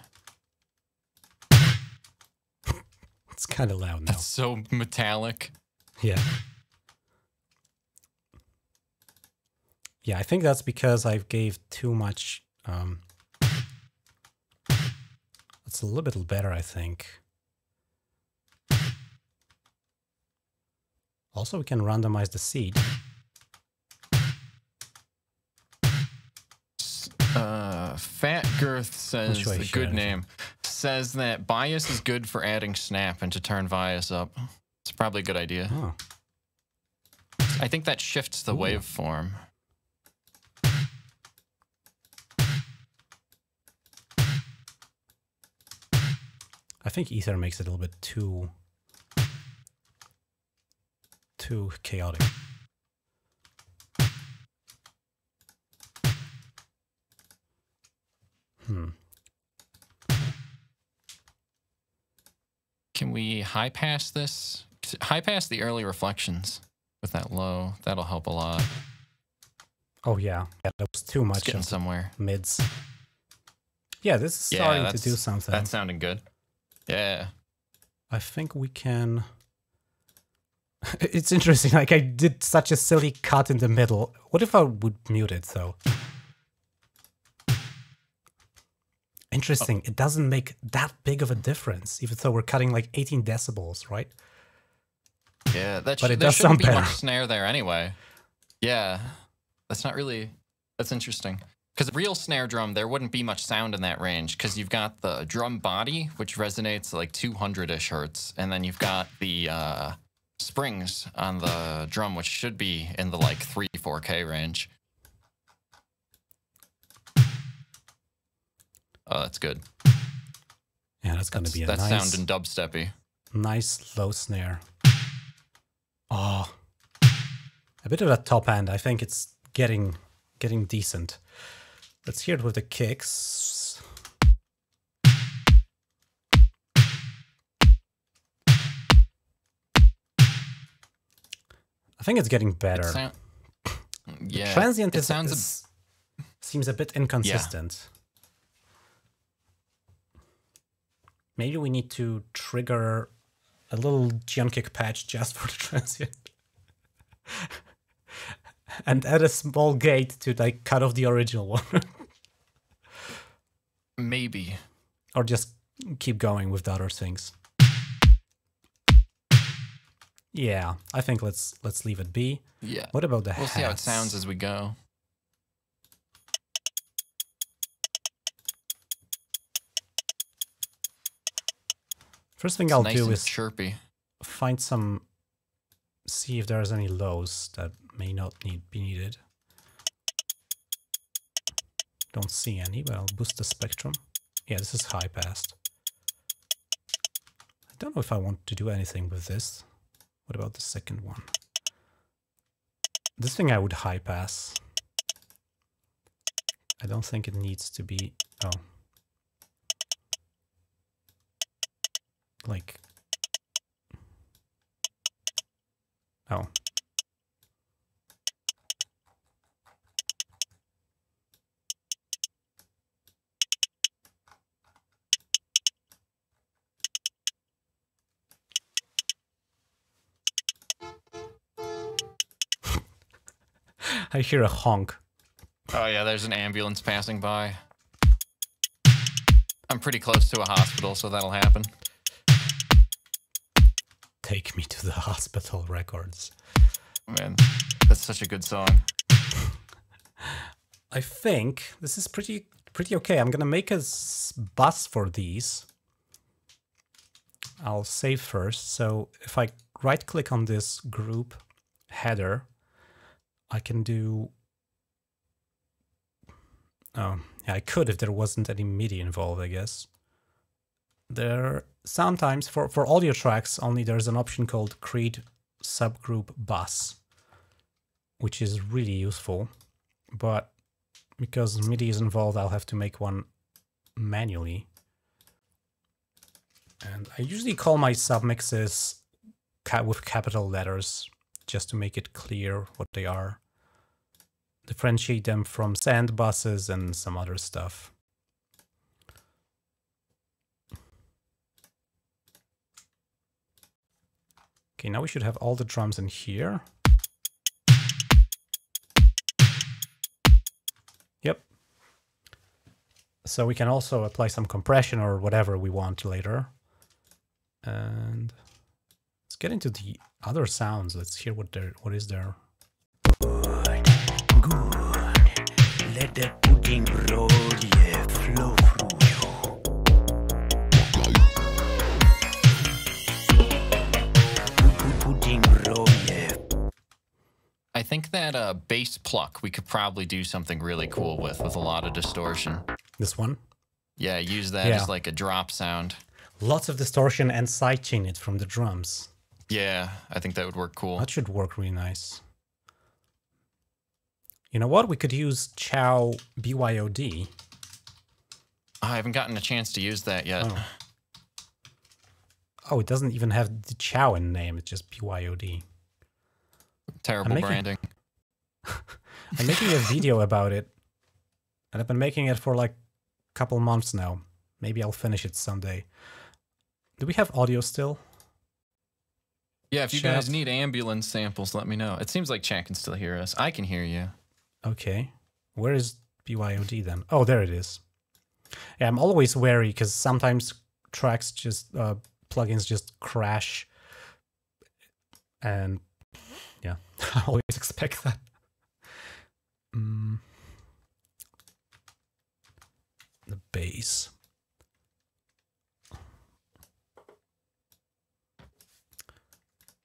It's kind of loud now.
That's so metallic.
Yeah. Yeah, I think that's because I gave too much. Um, it's a little bit better, I think. Also, we can randomize the seed.
Uh, Fat Girth says the good name says that bias is good for adding snap and to turn bias up. It's probably a good idea.
Oh,
I think that shifts the
Ooh.
waveform.
I think Aether makes it a little bit too too chaotic. Hmm.
Can we high pass this? High pass the early reflections with that low. That'll help a lot.
Oh yeah, yeah, that was too
It's
much
getting
of
somewhere.
mids. Yeah, this is
Yeah,
starting to do something.
That's sounding good. Yeah.
I think we can. *laughs* It's interesting. Like I did such a silly cut in the middle. What if I would mute it though? Interesting. It doesn't make that big of a difference, even though we're cutting like 18 decibels, right?
Yeah, that
But it
there
does
shouldn't
sound
be
better.
much snare there anyway. Yeah, that's not really. That's interesting. Because a real snare drum, there wouldn't be much sound in that range. Because you've got the drum body, which resonates like 200-ish hertz, and then you've got the uh, springs on the drum, which should be in the like three, 4K range. Oh, that's good.
Yeah, that's gonna
That's,
be a
that's
nice,
sounding dubsteppy.
nice low snare. Oh, a bit of a top end. I think it's getting getting decent. Let's hear it with the kicks. I think it's getting
It
better.
sound- yeah,
Transient
it
is,
sounds a
is- seems a bit inconsistent. Maybe we need to trigger a little kick patch just *laughs* for the transient. *laughs* and add a small gate to like cut off the original one.
maybe.
or just keep going with the other things. Yeah, I think let's let's leave it be.
Yeah.
What about the
We'll see how it sounds as we go.
First thing
It's
I'll
nice
do is
chirpy.
find some see if there's any lows that may not need be needed. Don't see any, but I'll boost the spectrum. Yeah, this is high passed. I don't know if I want to do anything with this. What about the second one? This thing I would high pass. I don't think it needs to be... Oh. Like... Oh. I hear a honk.
Oh yeah, there's an ambulance passing by. I'm pretty close to a hospital, so that'll happen.
Take me to the hospital records.
Man, that's such a good song.
I think this is pretty pretty okay. I'm gonna make a bus for these. I'll save first. So if I right click on this group header, I can do. Oh, yeah, I could if there wasn't any MIDI involved, I guess. There sometimes for for audio tracks only there's an option called create subgroup bus, which is really useful, but because MIDI is involved, I'll have to make one manually. And I usually call my submixes with capital letters just to make it clear what they are. Differentiate them from sand buses and some other stuff. Okay, now we should have all the drums in here. Yep. So we can also apply some compression or whatever we want later. And let's get into the other sounds. Let's hear what there what is there.
Let the pudding flow through you. Pu- Pudding roll, yeah.
I think that uh, bass pluck we could probably do something really cool with, with a lot of distortion.
This one.
Yeah, use that
Yeah.
as like a drop sound.
Lots of distortion and sidechain it from the drums.
Yeah, I think that would work cool.
That should work really nice. You know what? We could use Chow BYOD.
Ah, I haven't gotten a chance to use that yet.
Oh. Oh, it doesn't even have the Chow in the name. It's just BYOD.
Terrible
I'm making-
branding. *laughs*
I'm making a video about it, and I've been making it for like a couple months now. Maybe I'll finish it someday. Do we have audio still?
Yeah, if you
Chat.
guys need ambulance samples, let me know. It seems like Chat can still hear us. I can hear you.
Okay. Where is BYOD then? Oh, there it is. Yeah, I'm always wary because sometimes tracks just, uh, plugins just crash. And yeah, *laughs* I always expect that. Mm. The bass.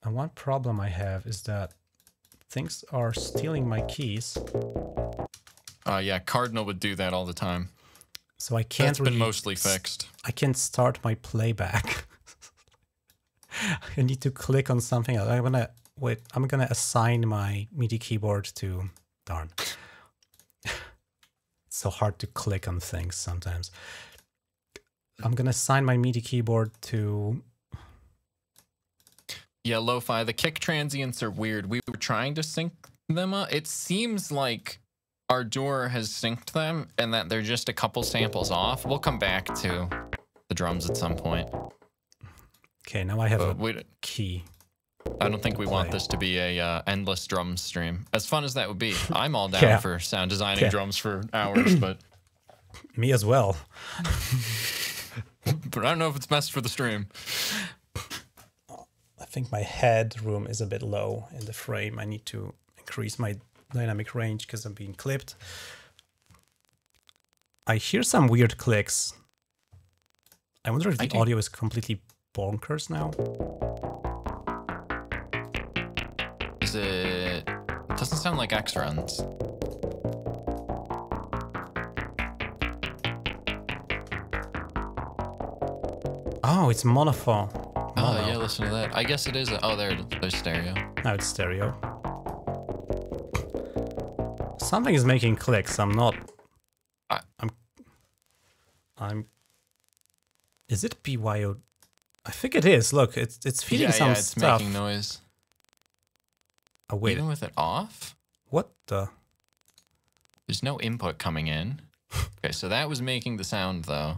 And one problem I have is that things are stealing my keys.
Uh, yeah, Cardinal would do that all the time.
So I can't
That's
really
been mostly fixed.
I can't start my playback. *laughs* I need to click on something else. I'm gonna wait. I'm gonna assign my MIDI keyboard to darn. *laughs* it's so hard to click on things sometimes. I'm gonna assign my MIDI keyboard to.
Yeah, lo-fi. The kick transients are weird. We were trying to sync them up. It seems like Ardour has synced them and that they're just a couple samples off. We'll come back to the drums at some point.
Okay, now I have
But
a
we,
key.
I don't think we want this to be a uh, endless drum stream. As fun as that would be, *laughs* I'm all down
Yeah.
for sound designing
Yeah.
drums for *clears throat* hours, but
Me as well. *laughs*
but I don't know if it's best for the stream. *laughs*
think my headroom is a bit low in the frame. I need to increase my dynamic range because I'm being clipped. I hear some weird clicks. I wonder if the audio is completely bonkers now.
Is it... it doesn't sound like X runs.
Oh, it's monophone.
Oh yeah, listen to that. I guess it is. A, oh, there, it is. there's stereo.
Now it's stereo. Something is making clicks. I'm not.
I-
I'm. I'm. Is it BYO? I think it is. Look, it's it's feeding
yeah,
some
yeah, it's
stuff.
making noise.
oh wait,
Even with it off,
what the?
there's no input coming in. Okay, so that was making the sound though.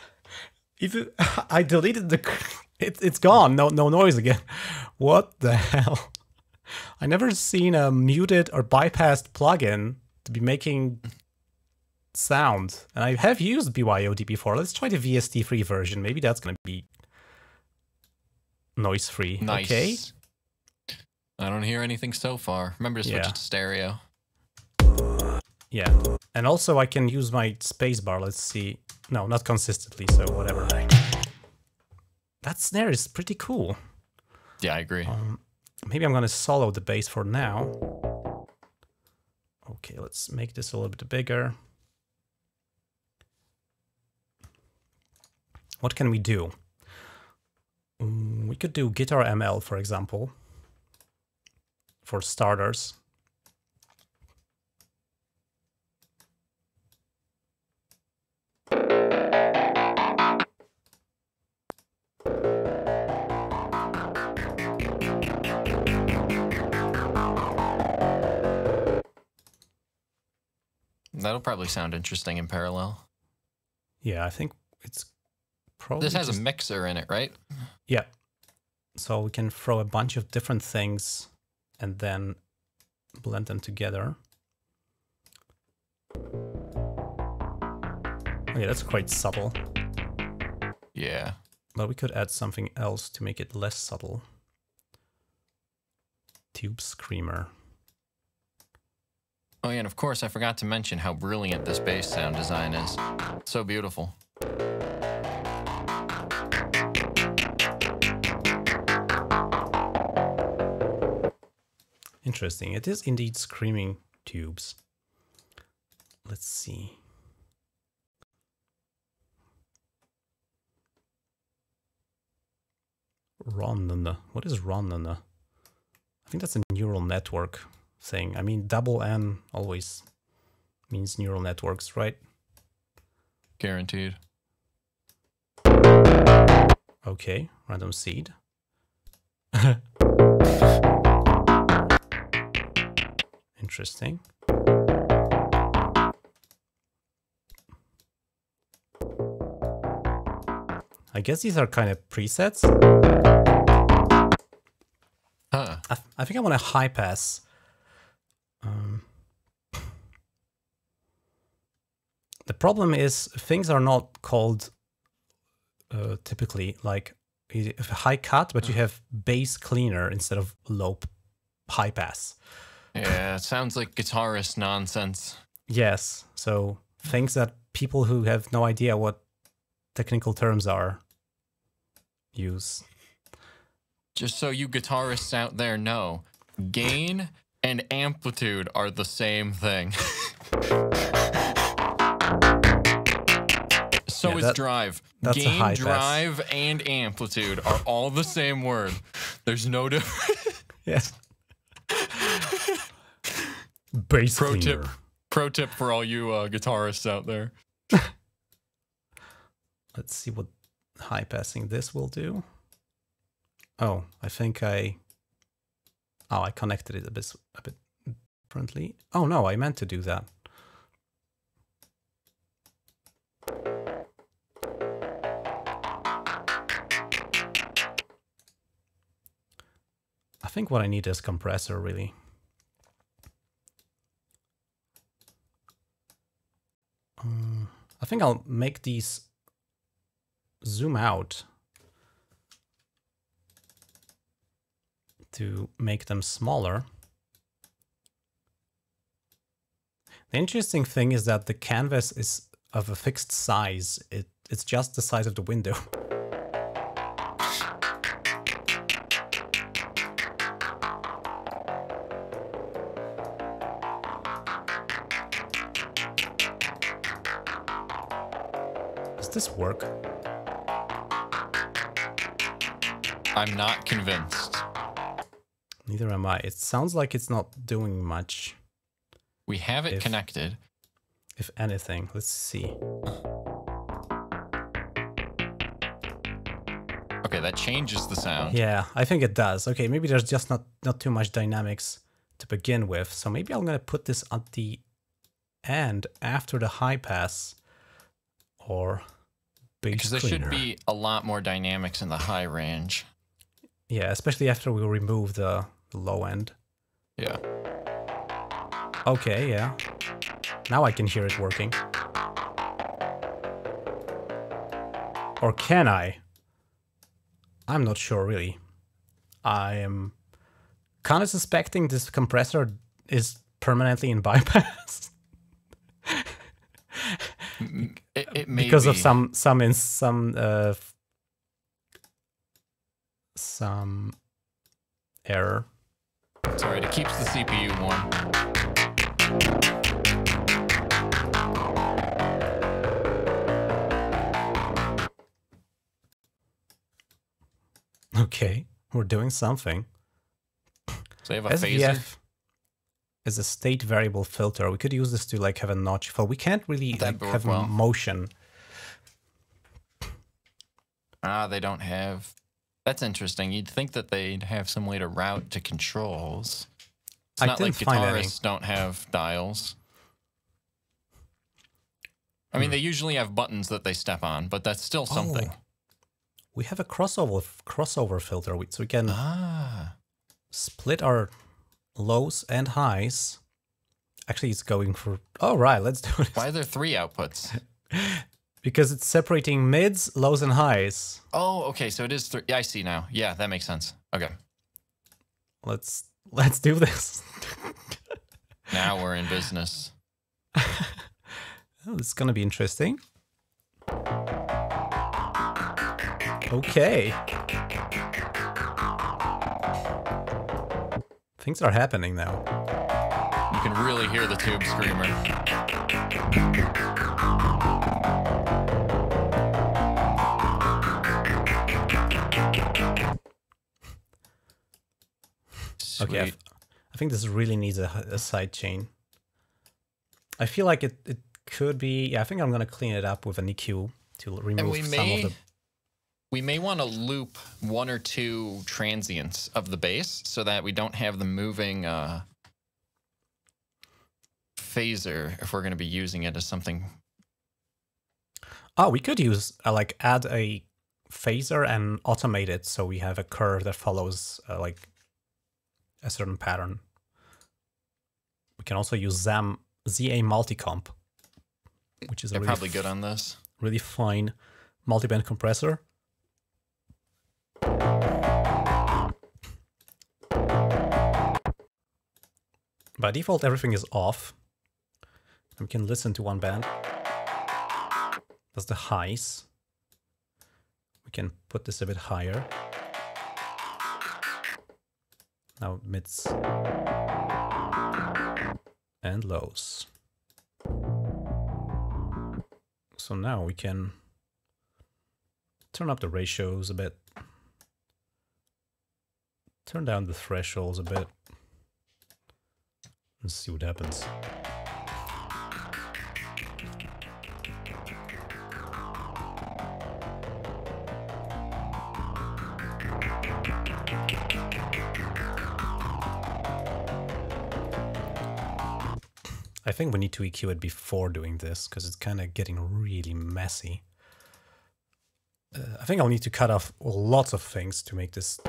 *laughs*
Even *laughs* I deleted the. It, it's gone. No no noise again. *laughs* What the hell? I never seen a muted or bypassed plugin to be making sound, and I have used BYOD before. Let's try the VST3 version. Maybe that's gonna be noise free.
Nice.
Okay.
I don't hear anything so far. Remember to switch
Yeah.
it to stereo.
Yeah, and also I can use my spacebar. Let's see. No, not consistently. So whatever. That snare is pretty cool.
Yeah, I agree.
Um, maybe I'm gonna solo the bass for now. Okay, let's make this a little bit bigger. What can we do? Mm, we could do Guitar ML, for example, for starters.
That'll probably sound interesting in parallel.
Yeah, I think it's probably
This has a mixer in it, right?
Yeah. So we can throw a bunch of different things and then blend them together. Okay, that's quite subtle,
Yeah.
but we could add something else to make it less subtle. Tube Screamer.
Oh yeah, and of course I forgot to mention how brilliant this bass sound design is. So beautiful.
Interesting. It is indeed screaming tubes. Let's see. RONN. What is RONN? I think that's a neural network thing. I mean, double N always means neural networks, right?
Guaranteed.
Okay, random seed. *laughs* Interesting. I guess these are kind of presets.
Huh.
I, th- I think I want a high pass. The problem is things are not called uh, typically like high cut, but you have bass cleaner instead of low high pass.
Yeah, it sounds like guitarist nonsense.
Yes, so things that people who have no idea what technical terms are use.
Just so you guitarists out there know, gain and amplitude are the same thing. *laughs* is
that-
drive. gain,
high pass.
drive, and amplitude are all the same word. There's no difference. *laughs*
Yes. bass
Pro
cleaner.
tip. Pro tip for all you uh, guitarists out there. *laughs*
Let's see what high passing this will do. Oh, I think I. Oh, I connected it a bit a bit differently. Oh no, I meant to do that. I think what I need is compressor really. Um, I think I'll make these zoom out to make them smaller. The interesting thing is that the canvas is of a fixed size. It, it's just the size of the window. *laughs* this work?
I'm not convinced.
Neither am I. It sounds like it's not doing much,
We have it
If-
connected.
if anything. Let's see.
Okay, that changes the sound.
Yeah, I think it does. Okay, maybe there's just not not too much dynamics to begin with. So maybe I'm gonna put this at the end after the high pass or
Because there
cleaner.
should be a lot more dynamics in the high range.
Yeah, especially after we remove the low end.
Yeah.
Okay, yeah. Now I can hear it working. Or can I? I'm not sure really. I am kind of suspecting this compressor is permanently in bypass *laughs*
It
because of some some in some uh some error.
Sorry, it keeps the CPU warm.
Okay, we're doing something.
So they have a phaser.
SVF is a state variable filter. We could use this to like have a notch. But we can't really like, have
well.
motion.
Ah, they don't have. That's interesting. You'd think that they'd have some way to route to controls. It's
I
not like guitarists don't have dials. I mean,
Hmm.
they usually have buttons that they step on, but that's still something.
Oh. We have a crossover crossover filter, so we can
Ah,
split our lows and highs. Actually, it's going for. Oh right, let's do it
why are there three outputs? *laughs*
because it's separating mids, lows, and highs.
Oh, okay. So it is three. Yeah, I see now. Yeah, that makes sense. Okay,
Let's let's do this. *laughs*
now we're in business. *laughs*
This is gonna be interesting. Okay. Things are happening now.
You can really hear the tube screamer.
Okay, I,
Sweet.
think this really needs a, a side chain. I feel like it, it could be. Yeah, I think I'm gonna clean it up with an EQ to remove
we
some
may
of the.
we may want to loop one or two transients of the bass so that we don't have the moving uh, phaser if we're going to be using it as something.
Oh, we could use uh, like add a phaser and automate it so we have a curve that follows uh, like a certain pattern. We can also use ZAM ZA multicomp, which is really
probably good on this.
really fine multiband compressor. By default, everything is off. And we can listen to one band. That's the highs. We can put this a bit higher. Now mids and lows. So now we can turn up the ratios a bit. Turn down the thresholds a bit. Let's see what happens. I think we need to EQ it before doing this because it's kind of getting really messy. Uh, I think I'll need to cut off lots of things to make this,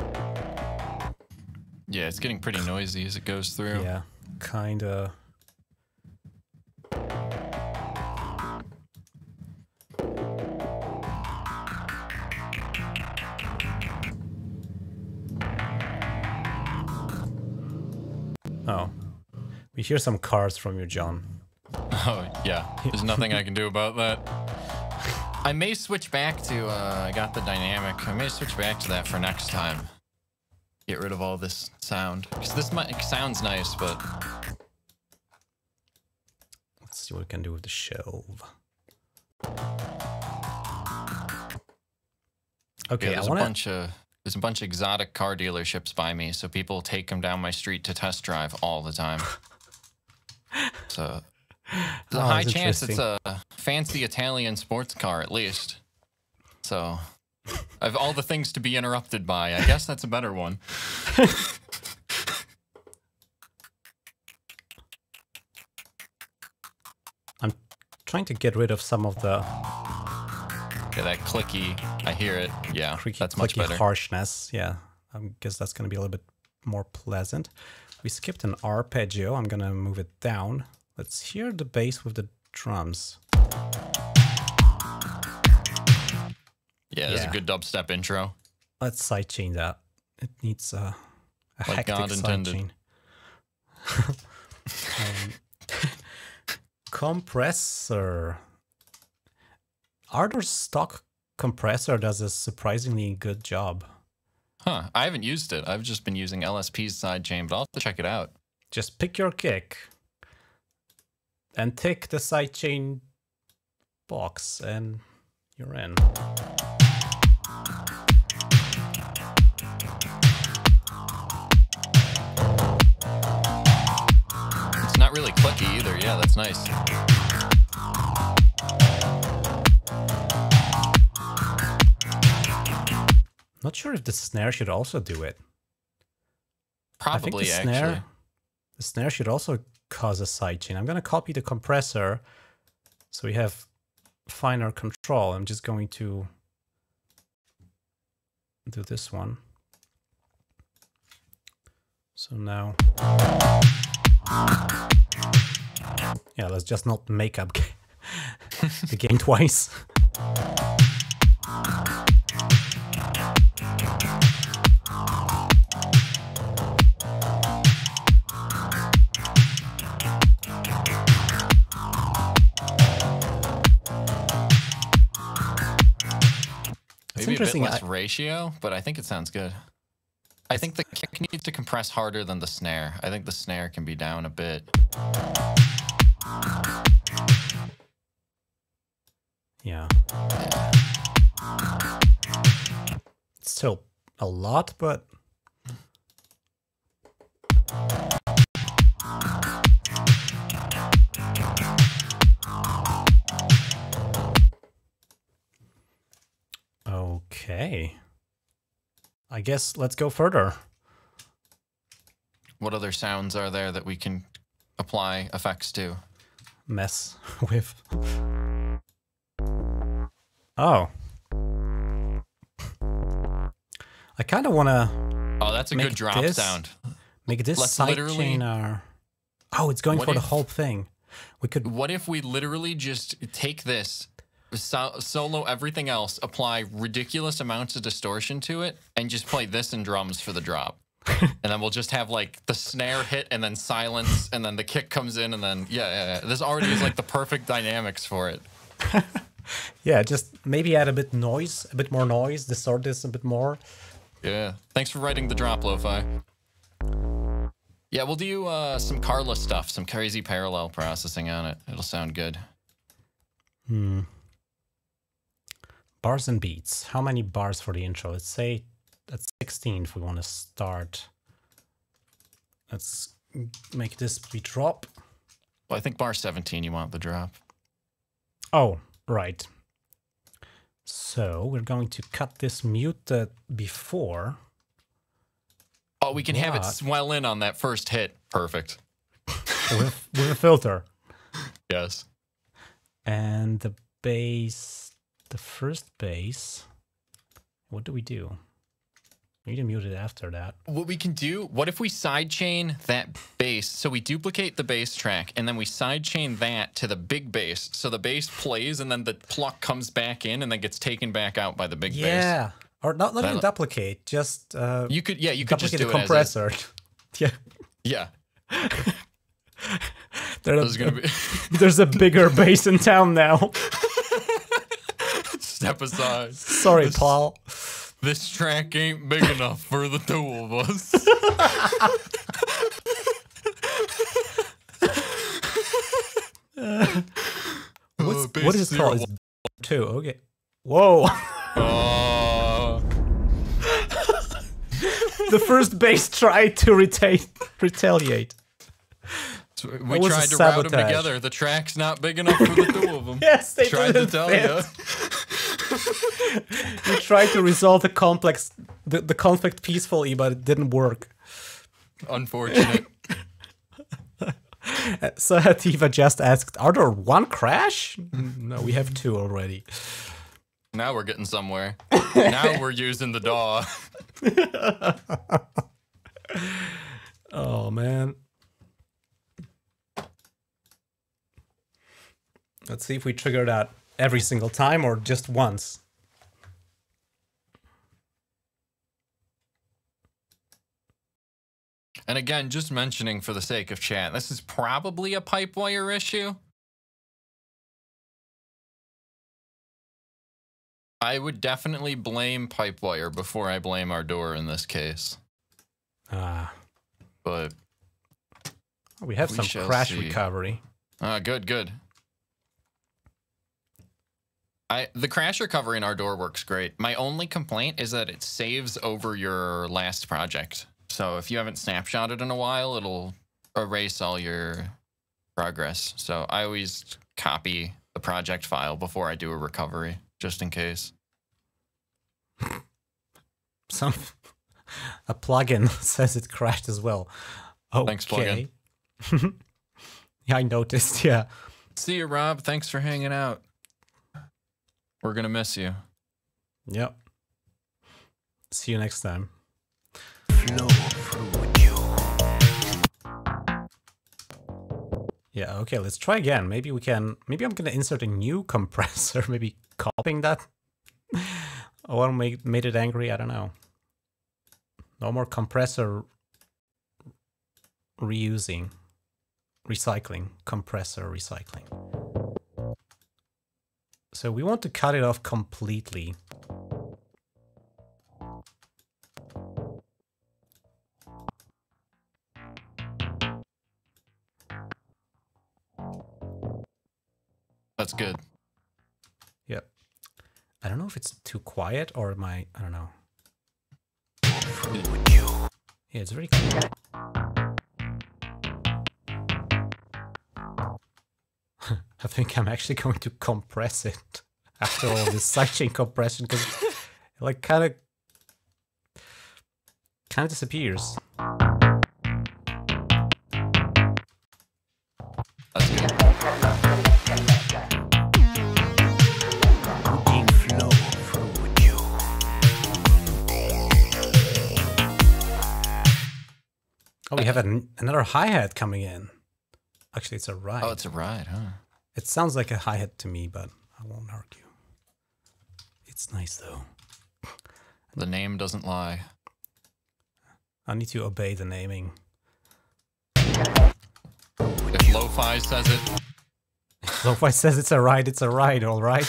Yeah, it's getting pretty noisy as it goes through.
yeah, kind of. We hear some cars from you, John.
Oh, yeah. There's nothing I can do about that. I may switch back to, uh, I got the dynamic. I may switch back to that for next time. Get rid of all this sound. Because this might, sounds nice, but
Let's see what we can do with the shelf. Okay,
yeah,
I
there's
want
a bunch of There's a bunch of exotic car dealerships by me, so people take them down my street to test drive all the time. *laughs* so there's a
Oh,
high chance it's a fancy Italian sports car at least. So I've all the things to be interrupted by. I guess that's a better one. *laughs*
I'm trying to get rid of some of the
Yeah, that clicky. I hear it. Yeah,
creaky,
that's much better.
harshness. Yeah, I guess that's going to be a little bit more pleasant. We skipped an arpeggio. I'm going to move it down. Let's hear the bass with the drums.
Yeah, there's
Yeah.
a good dubstep intro.
Let's sidechain that. It needs uh, a
Like
hectic sidechain. *laughs* um, compressor. Ardour's stock compressor does a surprisingly good job.
Huh. I haven't used it. I've just been using LSP's sidechain, but I'll have to check it out.
Just pick your kick and tick the sidechain box, and you're in.
It's not really clicky either. Yeah, that's nice.
Not sure if the snare should also do it. I think
Probably
the
actually.
snare, the snare should also cause a sidechain. I'm going to copy the compressor so we have finer control. I'm just going to do this one. So now, yeah, let's just not make up *laughs* the game twice. It's
Maybe a bit less
I-
ratio, but I think it sounds good. I think the kick needs to compress harder than the snare. I think the snare can be down a bit.
Yeah. It's still a lot, but okay. I guess let's go further.
What other sounds are there that we can apply effects to?
Mess *laughs* with. Oh. I kind of want to
Oh, that's a good drop
this-
sound.
make this
Let's
sidechain
literally-
our. Oh, it's going for the whole thing. We could
What if we literally just take this, so- solo everything else, apply ridiculous amounts of distortion to it, and just play this in drums for the drop? *laughs* and then we'll just have like the snare hit and then silence and then the kick comes in and then yeah, yeah, yeah. this already is like the perfect dynamics for it *laughs*
Yeah, just maybe add a bit noise, a bit more noise, distort this a bit more.
yeah thanks for writing the drop lo-fi yeah we'll do uh, some carla stuff some crazy parallel processing on it it'll sound good
Hmm. Bars and beats. How many bars for the intro? Let's say that's 16 if we want to start. Let's make this be drop.
well i think bar 17 you want the drop
Oh, right. So we're going to cut this mute before.
oh we can have it swell in on that first hit perfect *laughs*
with, with a filter.
yes
And the bass, the first bass. What do we do? We need to mute it after that.
What we can do, what if we sidechain that bass? So we duplicate the bass track and then we sidechain that to the big bass. So the bass plays and then the pluck comes back in and then gets taken back out by the big bass.
Yeah. Or not, not even duplicate, just uh,
You could, yeah, you could just do
the
it as is.
compressor. *laughs* yeah.
Yeah. *laughs*
There,
This is going to be *laughs*
there's a bigger bass in town now. Sorry,
This-
Paul.
This track ain't big enough for the two of us. *laughs*
What's,
Uh,
what is it called? It's two. Okay. Whoa.
Uh, *laughs*
the first base tried to reta- retaliate.
We
was a
tried to route them together. The track's not big enough for the two of them. *laughs*
Yes, they
tried to tell
fit.
you. *laughs*
We tried to resolve the complex, the, the conflict peacefully, but it didn't work.
Unfortunate. *laughs*
Uh, so Ativa just asked, "Are there one crash?" No, we have two already.
now we're getting somewhere. *laughs* now we're using the DAW.
Oh man. Let's see if we trigger that every single time or just once.
And again, just mentioning for the sake of chat, this is probably a PipeWire issue. I would definitely blame PipeWire before I blame Ardour in this case.
Ah,
But
we have
We
some crash
see.
recovery.
uh, good, good. I the crash recovery in Ardour works great. My only complaint is that it saves over your last project. So if you haven't snapshotted in a while, it'll erase all your progress. So I always copy the project file before I do a recovery, just in case. *laughs*
Some a plugin *laughs* says it crashed as well. Okay.
Thanks, plugin. *laughs*
yeah, I noticed. Yeah.
See you, Rob. Thanks for hanging out. We're gonna miss you.
Yep. See you next time.
Flow through you.
Yeah, okay, let's try again. Maybe we can maybe I'm gonna insert a new *laughs* compressor, maybe copying that. *laughs* or make made it angry, I don't know. No more compressor reusing. Recycling. Compressor recycling. So we want to cut it off completely.
Good.
Yep. I don't know if it's too quiet or my I don't know. Yeah, it's very quiet. *laughs* I think I'm actually going to compress it *laughs* after all this sidechain compression because it like kind of kind of disappears. We have an, another hi hat coming in. Actually, it's a ride.
Oh, it's a ride, huh?
It sounds like a hi hat to me, but I won't argue. It's nice though.
The name doesn't lie.
I need to obey the naming.
If Lo-Fi says it, *laughs*
Lo-Fi says it's a ride, it's a ride, all right?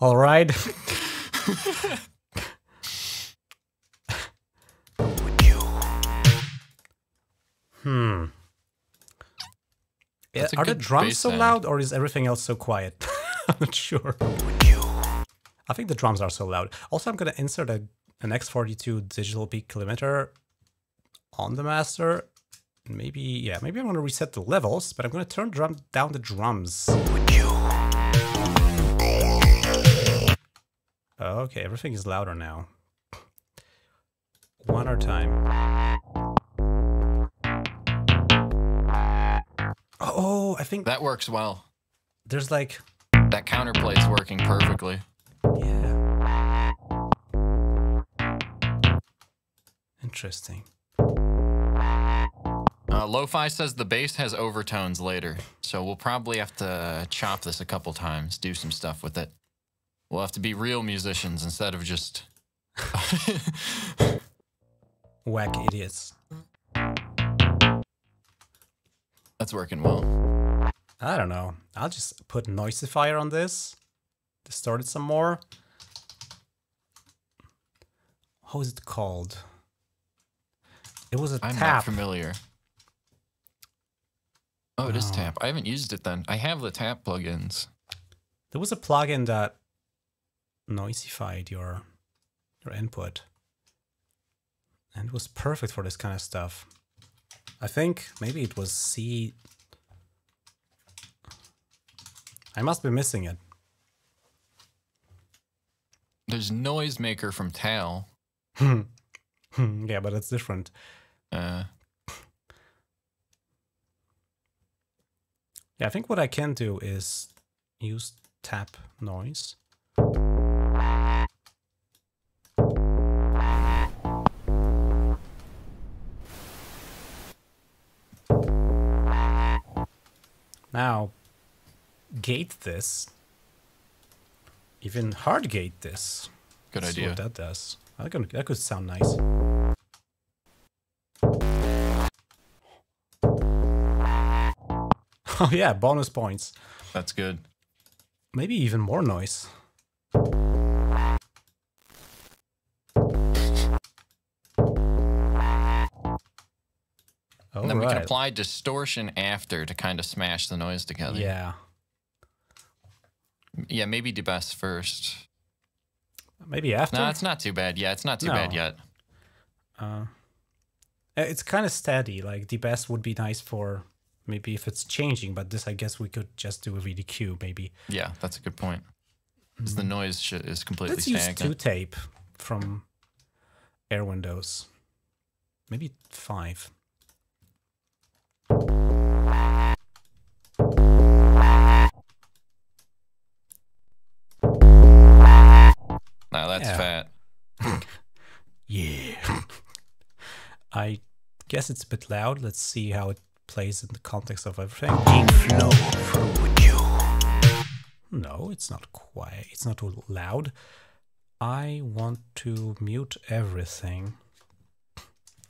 *laughs* all right? *laughs* Hmm. Yeah, are the drums so
sound.
loud or is everything else so quiet? *laughs* I'm not sure. I think the drums are so loud. Also, I'm going to insert a, an X42 digital peak limiter on the master. Maybe, yeah, maybe I'm going to reset the levels, but I'm going to turn drum down the drums. Okay, everything is louder now. One more time. Oh, I think
that works well.
there's like,
That counterplay is working perfectly.
yeah. Interesting.
Uh, Lo-Fi says the bass has overtones later, so we'll probably have to chop this a couple times, do some stuff with it. We'll have to be real musicians instead of just. *laughs*
Whack idiots.
That's working well.
I don't know. I'll just put Noisifier on this. Distort it some more. How is it called? It was a
I'm not familiar. Oh, it is
No.
tap. I haven't used it then. I have the tap plugins.
There was a plugin that noisified your your input. And it was perfect for this kind of stuff. I think maybe it was C. I must be missing it.
There's Noisemaker from Tal.
Hmm, yeah, but it's different.
Uh,
Yeah, I think what I can do is use tap noise. Now, gate this. Even hard gate this.
good
See
idea.
what that does. That could, that could sound nice. *laughs* Oh yeah, bonus points.
That's good.
Maybe even more noise.
And then we can apply distortion after to kind of smash the noise together.
Yeah,
Yeah, maybe DeBess first.
maybe after.
No, it's not too bad. Yeah, it's not too bad yet.
Uh, it's kind of steady. Like the best would be nice for maybe if it's changing, but this I guess we could just do a VDQ maybe.
Yeah, that's a good point. 'Cause the noise sh- is completely
Mm-hmm. Let's use two tape from Airwindows. Maybe five.
No, that's
Yeah.
fat. *laughs*
Yeah. *laughs* I guess it's a bit loud. Let's see how it plays in the context of everything.
King flow through you.
No, it's not quiet. It's not too loud. I want to mute everything.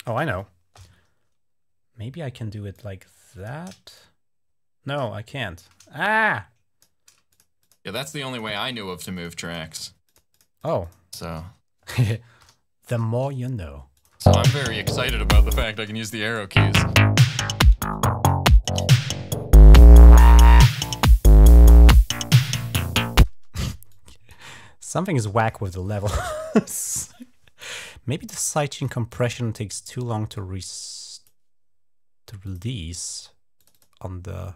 Oh, I know. Maybe I can do it like that. No, I can't. Ah!
Yeah, that's the only way I knew of to move tracks.
Oh.
So, *laughs*
the more you know.
so I'm very excited about the fact I can use the arrow keys. *laughs*
Something is whack with the level. *laughs* Maybe the sidechain compression takes too long to res- to release on the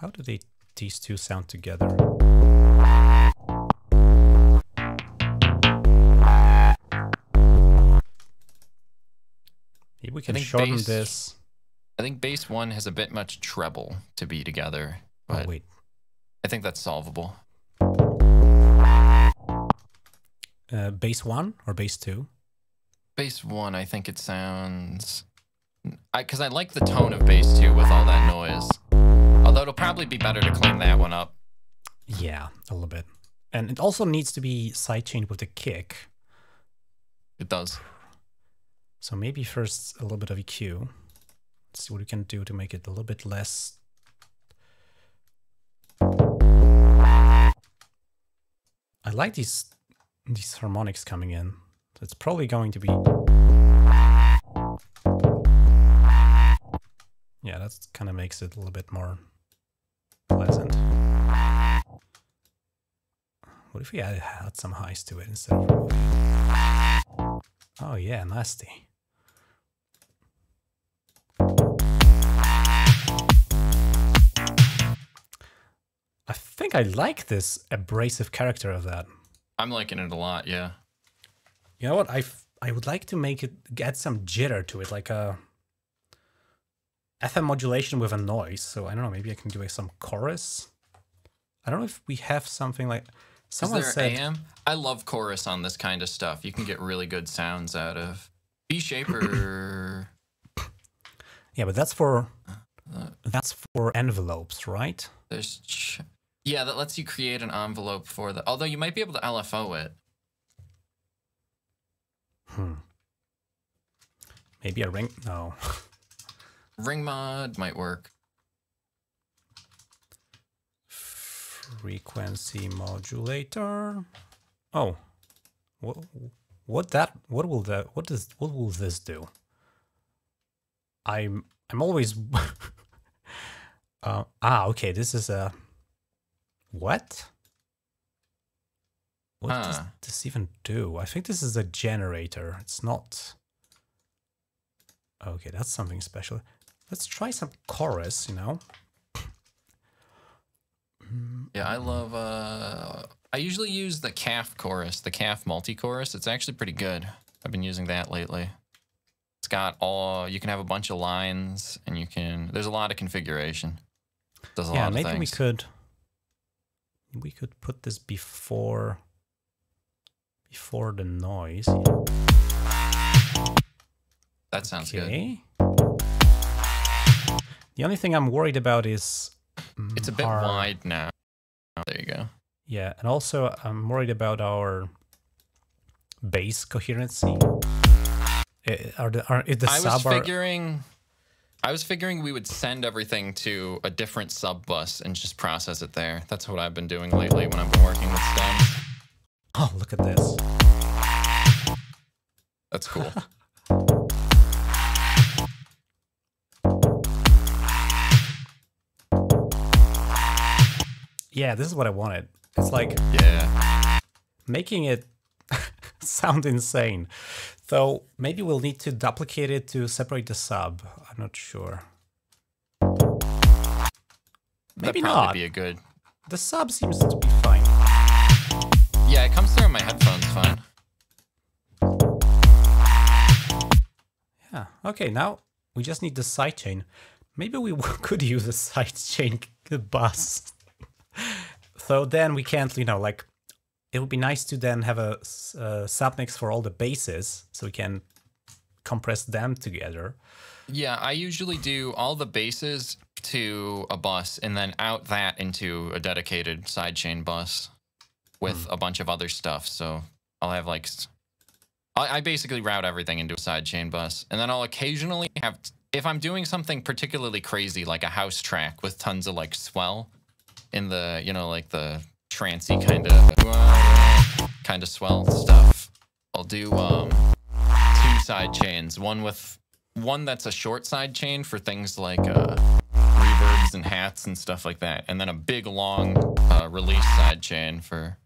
How do they these two sound together? Maybe we can shorten
bass-
this.
I think bass one has a bit much treble to be together, oh, but
Oh wait,
I think that's solvable.
uh, base one or base two?
Base one, I think it sounds. I Because I, like the tone of base two with all that noise. Although it'll probably be better to clean that one up.
Yeah, a little bit. And it also needs to be sidechained with a kick.
It does.
So maybe first a little bit of EQ. Let's see what we can do to make it a little bit less. I like these these harmonics coming in. It's probably going to be. Yeah, that kind of makes it a little bit more pleasant. What if we add, add some highs to it instead of? Oh yeah, nasty. I think I like this abrasive character of that.
I'm liking it a lot, yeah.
You know what? I, I would like to make it get some jitter to it, like a FM modulation with a noise. So I don't know. Maybe I can do like, some chorus. I don't know if we have something like. Someone
Is there
said.
AM? I love chorus on this kind of stuff. You can get really good sounds out of BShapr. *coughs*
Yeah, but that's for that's for envelopes, right?
There's ch- yeah, that lets you create an envelope for the. Although you might be able to LFO it.
Hmm. Maybe a ring. No. *laughs*
Ring mod might work.
Frequency modulator. Oh, what? What that? What will that? What does? What will this do? I'm. I'm always. *laughs* Uh, ah, okay. This is a what? What does this even do? I think this is a generator. It's not. Okay, that's something special. Let's try some chorus. You know.
Yeah, I love. uh I usually use the calf chorus, the calf multi chorus. It's actually pretty good. I've been using that lately. It's got all. You can have a bunch of lines, and you can. There's a lot of configuration. Does a
yeah,
lot of
maybe we could. We could put this before. Before the noise.
That sounds good.
The only thing I'm worried about is. mm,
It's a bit
our-
wide now. There you go.
Yeah, and also I'm worried about our bass coherency. Eh, Are the are is the
I was figuring. I was figuring we would send everything to a different sub bus and just process it there. That's what I've been doing lately when I've been working with stems.
Oh, look at this.
That's cool. *laughs*
Yeah, this is what I wanted. It's like
yeah.
making it *laughs* sound insane. Though maybe we'll need to duplicate it to separate the sub. I'm not sure. Maybe
That'd probably
not.
be a good.
The sub seems to be fine.
Yeah, it comes through on my headphones fine.
Yeah. Okay, now we just need the sidechain. Maybe we *laughs* could use a sidechain *laughs* bus. so then we can't, you know, like it would be nice to then have a uh, submix for all the bases so we can compress them together.
Yeah, I usually do all the bases to a bus and then out that into a dedicated sidechain bus with a bunch of other stuff. So I'll have like, I basically route everything into a sidechain bus, and then I'll occasionally have, if I'm doing something particularly crazy like a house track with tons of like swell in the, you know, like the trancy kind of kind of swell stuff. I'll do um two side chains, one with one that's a short side chain for things like uh, reverbs and hats and stuff like that, and then a big long uh, release side chain for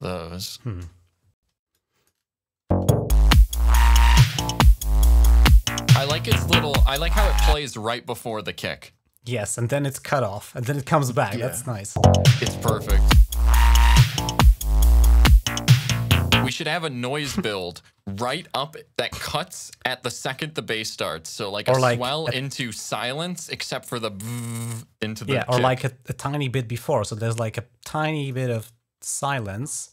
those.
Hmm.
I like its little. I like how it plays right before the kick.
Yes, and then it's cut off, and then it comes back.
Yeah.
That's nice.
It's perfect. We should have a noise build *laughs* right up that cuts at the second the bass starts. So like a
like
swell
at-
into silence, except for the into the
Yeah, or
kick.
like a, a tiny bit before. So there's like a tiny bit of silence.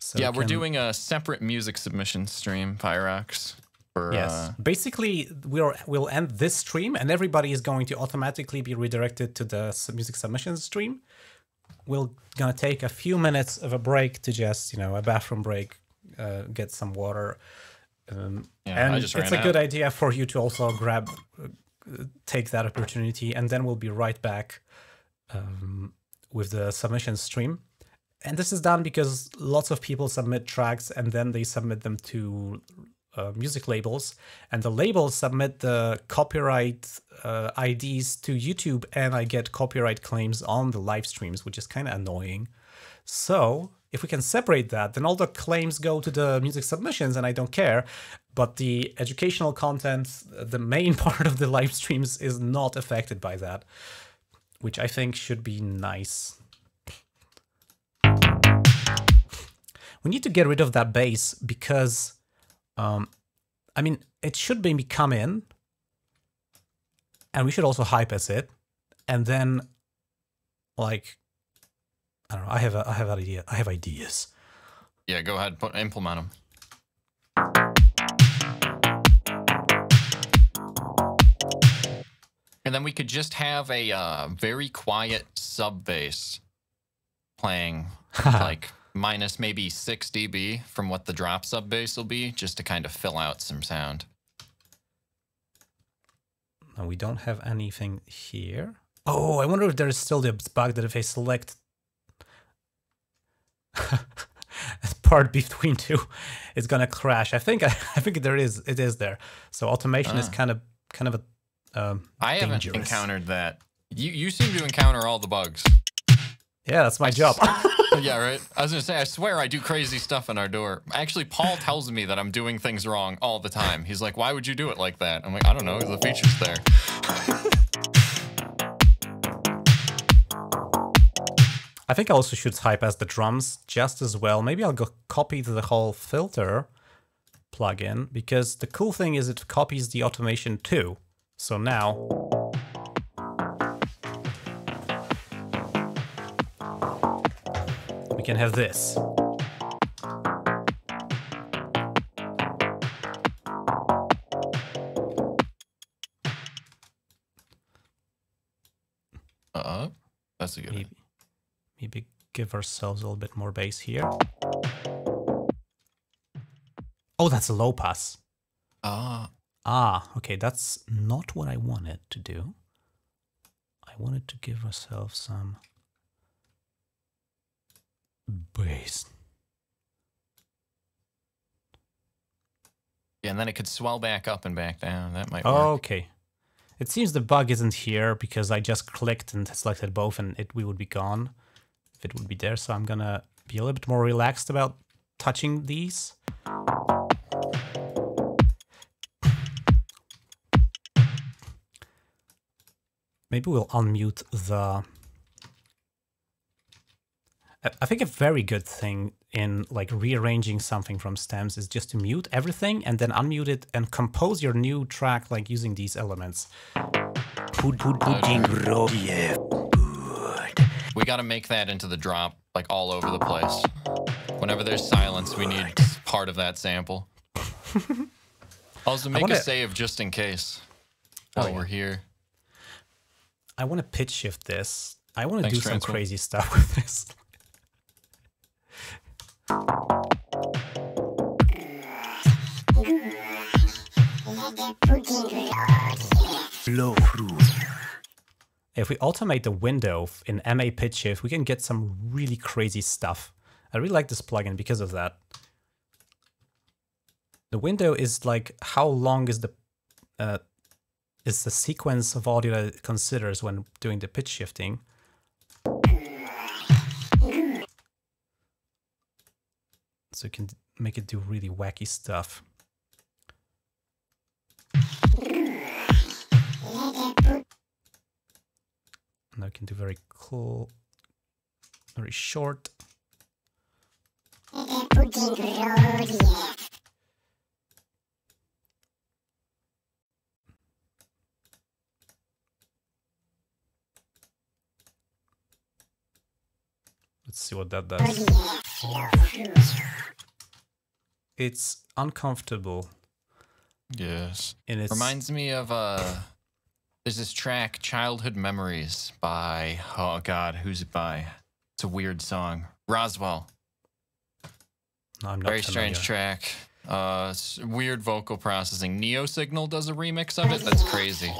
So
yeah,
we
we're
can-
doing a separate music submission stream, Pyrox.
Yes.
uh,
Basically, we'll we'll end this stream, and everybody is going to automatically be redirected to the music submissions stream. We're gonna take a few minutes of a break to just you know a bathroom break, uh, get some water. Um,
Yeah,
and
just
it's a good idea for you to also grab, uh, take that opportunity, and then we'll be right back um, with the submission stream. And this is done because lots of people submit tracks and then they submit them to uh, music labels, and the labels submit the copyright uh, IDs to YouTube, and I get copyright claims on the live streams, which is kind of annoying. So if we can separate that, then all the claims go to the music submissions, and I don't care. But the educational content, the main *laughs* part of the live streams, is not affected by that, which I think should be nice. We need to get rid of that bass because um, I mean, it should maybe come in, and we should also hype as it, and then, like, I don't know. I have a, I have an idea. I have ideas.
yeah, go ahead, put, implement them. And then we could just have a uh, very quiet sub bass playing *laughs* like minus maybe 6 dB from what the drop sub bass will be, just to kind of fill out some sound.
And we don't have anything here. Oh, I wonder if there is still the bug that if I select *laughs* part between two, it's gonna crash. I think *laughs* I, think there is. It is there. So automation is
Ah.
kind of kind of a um,
I haven't encountered that. You you seem to encounter all the bugs.
Yeah, that's my job. *laughs*
yeah, right. I was gonna say, I swear I do crazy stuff in Ardour. Actually, Paul tells me that I'm doing things wrong all the time. He's like, "Why would you do it like that?" I'm like, "I don't know. The feature's there." *laughs*
I think I also should type as the drums just as well. Maybe I'll go copy the whole filter plugin because the cool thing is it copies the automation too. So now we can have this.
Uh, that's a good.
Maybe, maybe give ourselves a little bit more bass here. Oh, that's a low pass.
Ah,
Ah, okay, that's not what I wanted to do. I wanted to give ourselves some bass.
yeah, and then it could swell back up and back down. That might work.
Okay. It seems the bug isn't here because I just clicked and selected both and it we would be gone if it would be there. So I'm gonna be a little bit more relaxed about touching these. Maybe we'll unmute the. I- I think a very good thing in like rearranging something from stems is just to mute everything and then unmute it and compose your new track like using these elements.
Pud pud pudding rodie.
We got to make that into the drop, like all over the place. Whenever there's silence, we need part of that sample. *laughs* also, make
wanna-
a save just in case. Oh, while
Oh, yeah.
we're here.
I want to pitch shift this. I want to
Thanks,
do some
Transfer.
crazy stuff *laughs* with this. If we automate the window in MaPitchshift, we can get some really crazy stuff. I really like this plugin because of that. The window is like how long is the uh, is the sequence of audio that it considers when doing the pitch shifting. So you can make it do really wacky stuff. Now we can do very cool, very short. Let's see what that does. It's uncomfortable
Yes.
and it's
Reminds me of uh there's this track Childhood Memories by oh god, who's it by? It's a weird song. Roswell.
No, I'm not
Very strange
familiar.
track. Uh weird vocal processing. Neosignal does a remix of it. That's crazy.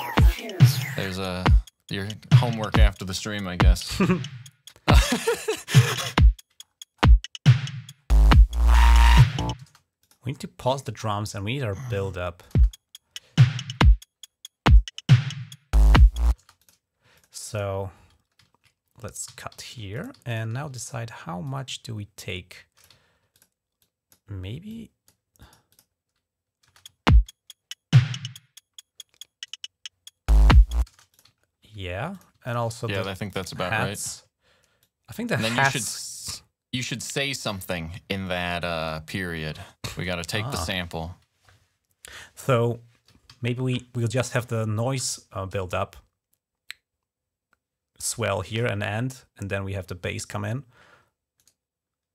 There's a your homework after the stream, I guess. *laughs* *laughs*
We need to pause the drums and we need our build up. So let's cut here and now decide how much do we take. Maybe yeah, and also
yeah,
the
I think that's about right.
I think the
And then you
hats.
should you should say something in that uh period. We got to take the
Ah.
sample.
So maybe we we'll just have the noise uh, build up, swell here and end, and then we have the bass come in.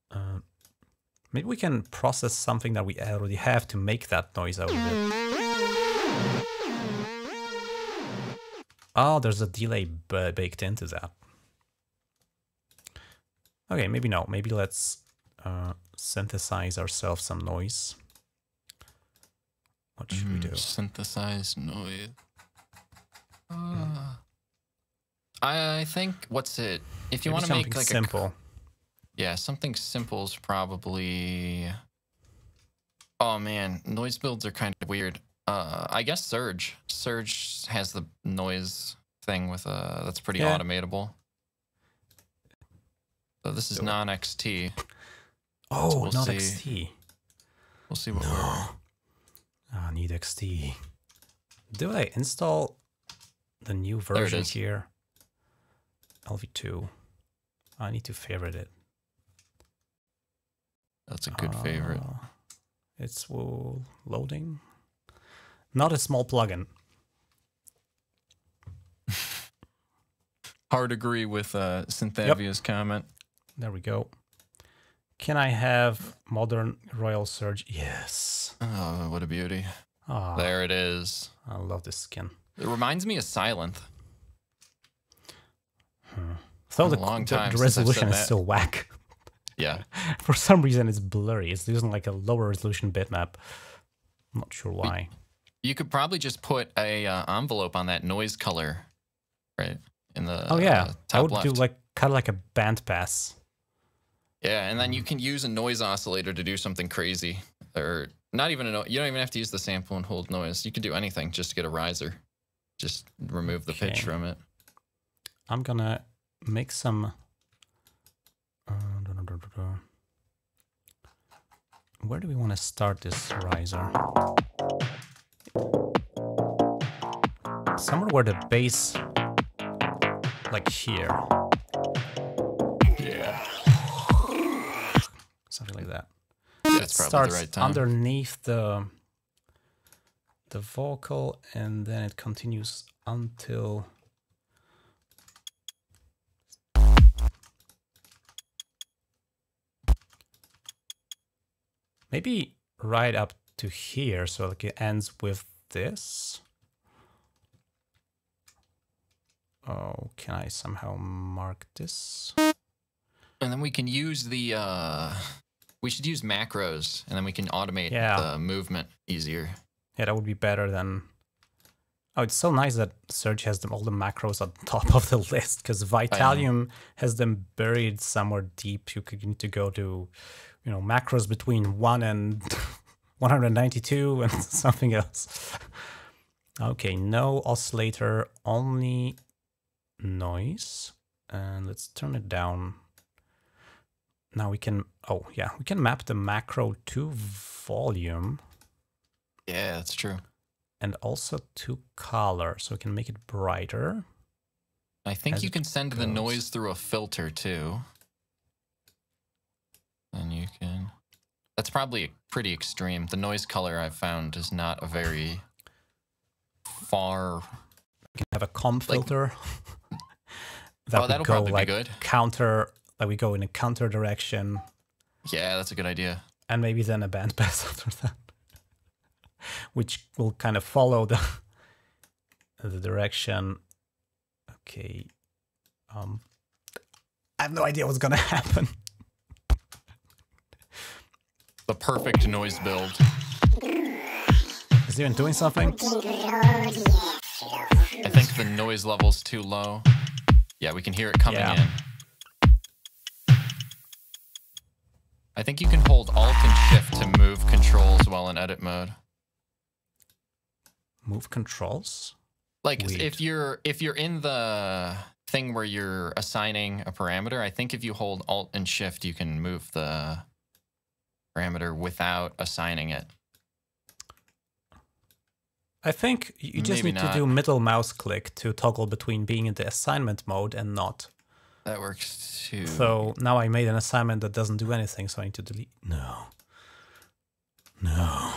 Uh, maybe we can process something that we already have to make that noise out of it. Oh, there's a delay baked into that. Okay, maybe no. Maybe let's uh, synthesize ourselves some noise. What should we do?
Synthesize noise. Uh, I I think what's it? If you want to make
something
like
simple.
a yeah, something simple is probably. Oh man, noise builds are kind of weird. Uh, I guess Surge. Surge has the noise thing with uh that's pretty
Yeah.
automatable. So this is non XT.
Oh,
we'll
not
see.
XT.
We'll see what we're
Ah, I need XT. Do I install the new version here? LV2. I need to favorite it.
That's a good favorite.
Uh, It's loading. Not a small plugin. *laughs*
Hard agree with uh Synthavia's comment.
There we go. Can I have modern Royal Surge? Yes.
Oh, what a beauty.
Ah,
There it is.
I love this skin.
It reminds me of Silent.
So the,
long time
the
I've
resolution is still whack. *laughs*
Yeah.
For some reason, it's blurry. It's using like a lower resolution bitmap. I'm not sure why.
You could probably just put a uh, envelope on that noise color, right? In the
oh yeah,
uh,
I would
left.
do like kind of like a band pass.
Yeah, and then you can use a noise oscillator to do something crazy, or not even a. No- you don't even have to use the sample and hold noise. You can do anything just to get a riser. Just remove the pitch from it.
I'm gonna make some. uh, da, da, da, da, da. Where do we want to start this riser? Somewhere where the bass, like here, something like that.
that's
it
probably
starts
the right time.
underneath the the vocal and then it continues until maybe right up to here so like it ends with this oh can i somehow mark this
And then we can use the. uh We should use macros, and then we can automate
Yeah.
the movement easier.
Yeah, that would be better than. Oh, it's so nice that Surge has them all the macros on *laughs* top of the list because Vitalium has them buried somewhere deep. You could need to go to, you know, macros between one and *laughs* 192 *laughs* and something else. Okay, no oscillator, only noise, and let's turn it down. Now we can. Oh yeah, we can map the macro to volume
Yeah, that's true.
and also to color so we can make it brighter
I think you can send the noise through a filter too. And you can. That's probably pretty extreme. The noise color I've found is not a very far.
we can have a comb
Like-
filter *laughs* that
oh, that'll
go
probably be good.
counter like we go in a counter direction
Yeah, that's a good idea.
and maybe then a bandpass *laughs* after that which will kind of follow the the direction okay um i have no idea what's gonna *laughs* happen
The perfect noise build.
is it even doing something
I think the noise level's too low. Yeah, we can hear it coming
Yeah.
in. I think you can hold Alt and Shift to move controls while in edit mode.
move controls
Like
Weird.
if you're if you're in the thing where you're assigning a parameter, I think if you hold Alt and Shift, you can move the parameter without assigning it.
I think you just
Maybe
need to do middle mouse click to toggle between being in the assignment mode and not.
That works too.
So now I made an assignment that doesn't do anything, so I need to delete. No. No.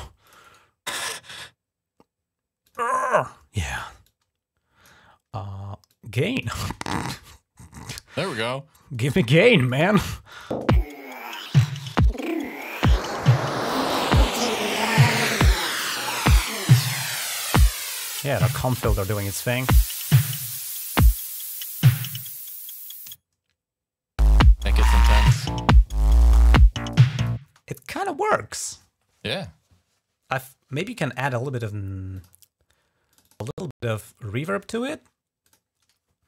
Yeah. Uh, gain.
there we go.
Give me gain, man. Yeah, the comb filter doing its thing. Works.
Yeah.
I maybe can add a little bit of a little bit of reverb to it.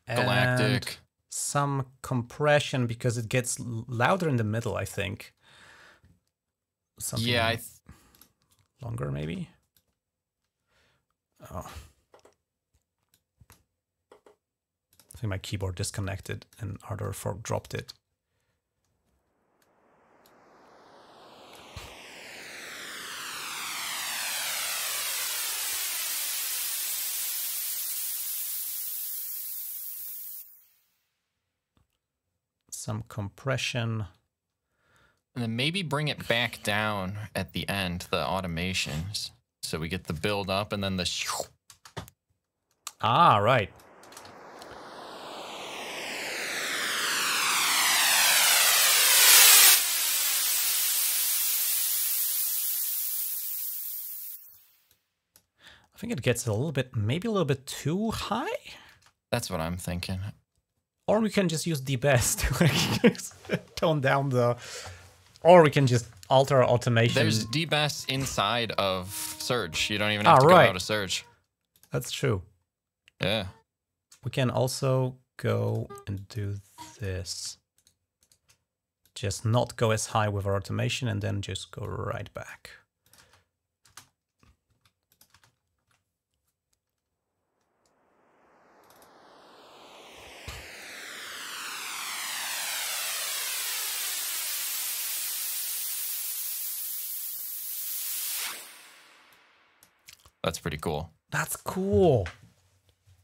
Galactic.
some compression because it gets louder in the middle. I think. Something
Yeah, I th-
longer maybe. Oh. I think my keyboard disconnected and Ardour for dropped it. Some compression.
And then maybe bring it back down at the end, the automations. So we get the build up and then the.
Ah, right. I think it gets a little bit, maybe a little bit too high.
That's what I'm thinking.
Or we can just use DeBess *laughs* to *laughs* tone down the. Or we can just alter our automation.
There's DeBess inside of Surge. You don't even
Ah,
have to
right.
go out of Surge.
That's true.
Yeah.
We can also go and do this. Just not go as high with our automation and then just go right back.
That's pretty cool.
That's cool.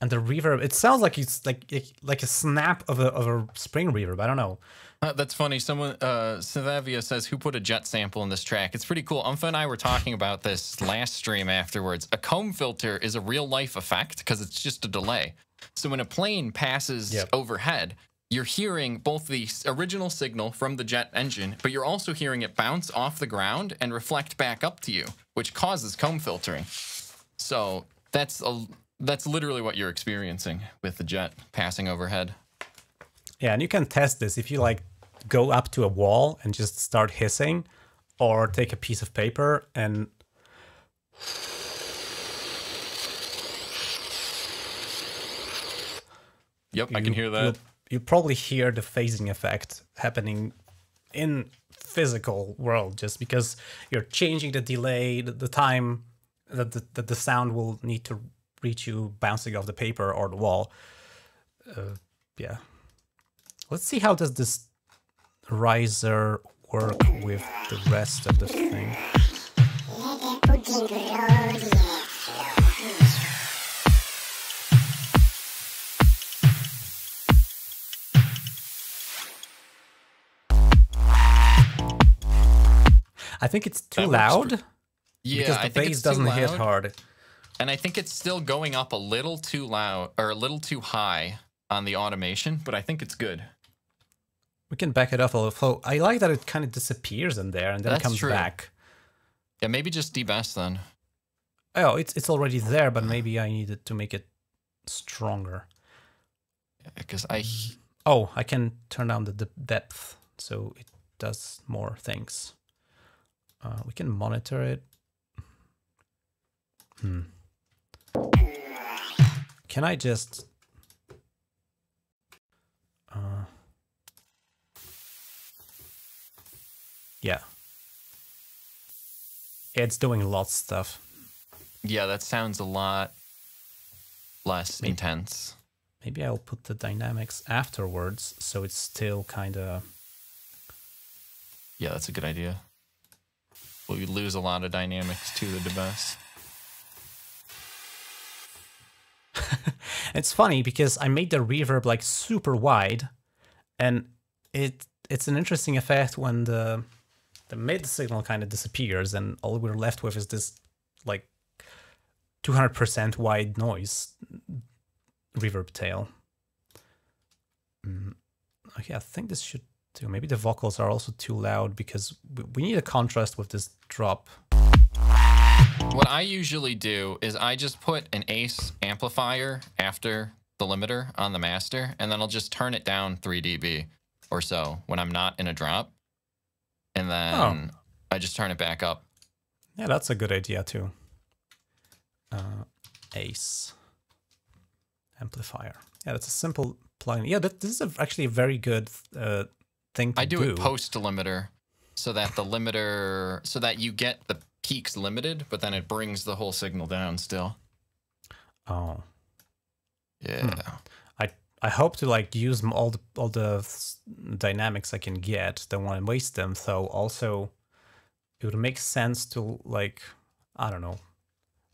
And the reverb, it sounds like it's like like a snap of a of a spring reverb. I don't know.
Uh, that's funny. Someone, uh, Savavia says, who put a jet sample in this track? It's pretty cool. unfa and I were talking about this last stream afterwards. A comb filter is a real life effect because it's just a delay. So when a plane passes
Yep.
overhead, you're hearing both the original signal from the jet engine, but you're also hearing it bounce off the ground and reflect back up to you, which causes comb filtering. So that's a, that's literally what you're experiencing with the jet passing overhead.
Yeah, and you can test this if you like go up to a wall and just start hissing, or take a piece of paper and
Yep, I can hear that.
You'll probably hear the phasing effect happening in physical world just because you're changing the delay, the, the time that the, that the sound will need to reach you bouncing off the paper or the wall. Uh, yeah. Let's see how does this riser work with the rest of the thing. I think it's too loud
Yeah,
because the
I think
bass doesn't hit hard.
And I think it's still going up a little too loud or a little too high on the automation, but I think it's good.
We can back it up a little. So I like that it kind of disappears in there and then
That's
comes
true.
back.
Yeah, maybe just DeBess then.
Oh, it's it's already there, but maybe I needed to make it stronger.
Because I
Oh, I can turn down the de- depth so it does more things. Uh, we can monitor it. Hmm. Can I just? Uh, yeah. It's doing lots of stuff.
yeah, that sounds a lot less
Maybe-
intense.
Maybe I'll put the dynamics afterwards so it's still kind of.
Yeah, that's a good idea. But we lose a lot of dynamics to the DeBess. *laughs*
It's funny because I made the reverb like super wide, and it it's an interesting effect when the the mid signal kind of disappears, and all we're left with is this like 200% wide noise reverb tail. Mm, okay, I think this should do. Maybe the vocals are also too loud because we, we need a contrast with this drop.
What I usually do is I just put an Ace amplifier after the limiter on the master, and then I'll just turn it down 3 dB or so when I'm not in a drop. And then I just turn it back up.
Yeah, that's a good idea too. Uh, Ace amplifier. Yeah, that's a simple plugin. Yeah, that, this is a, actually a very good uh, thing to do.
I do, it post limiter so that the limiter, so that you get the peaks limited, but then it brings the whole signal down still.
Oh,
Yeah. Hmm.
I I hope to like use all the all the dynamics I can get. Don't want to waste them. So also, it would make sense to like I don't know.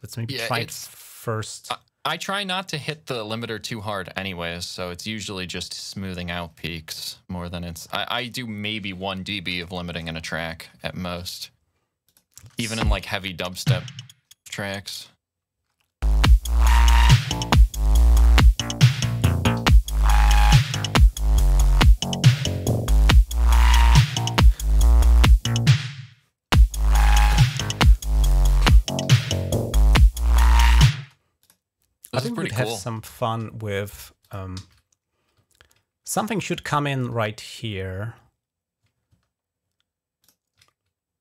Let's maybe
Yeah,
try it first.
I try not to hit the limiter too hard anyways, so it's usually just smoothing out peaks more than it's I, I do maybe one dB of limiting in a track at most. Even in like heavy dubstep tracks.
I think we'd have some fun with um, something should come in right here.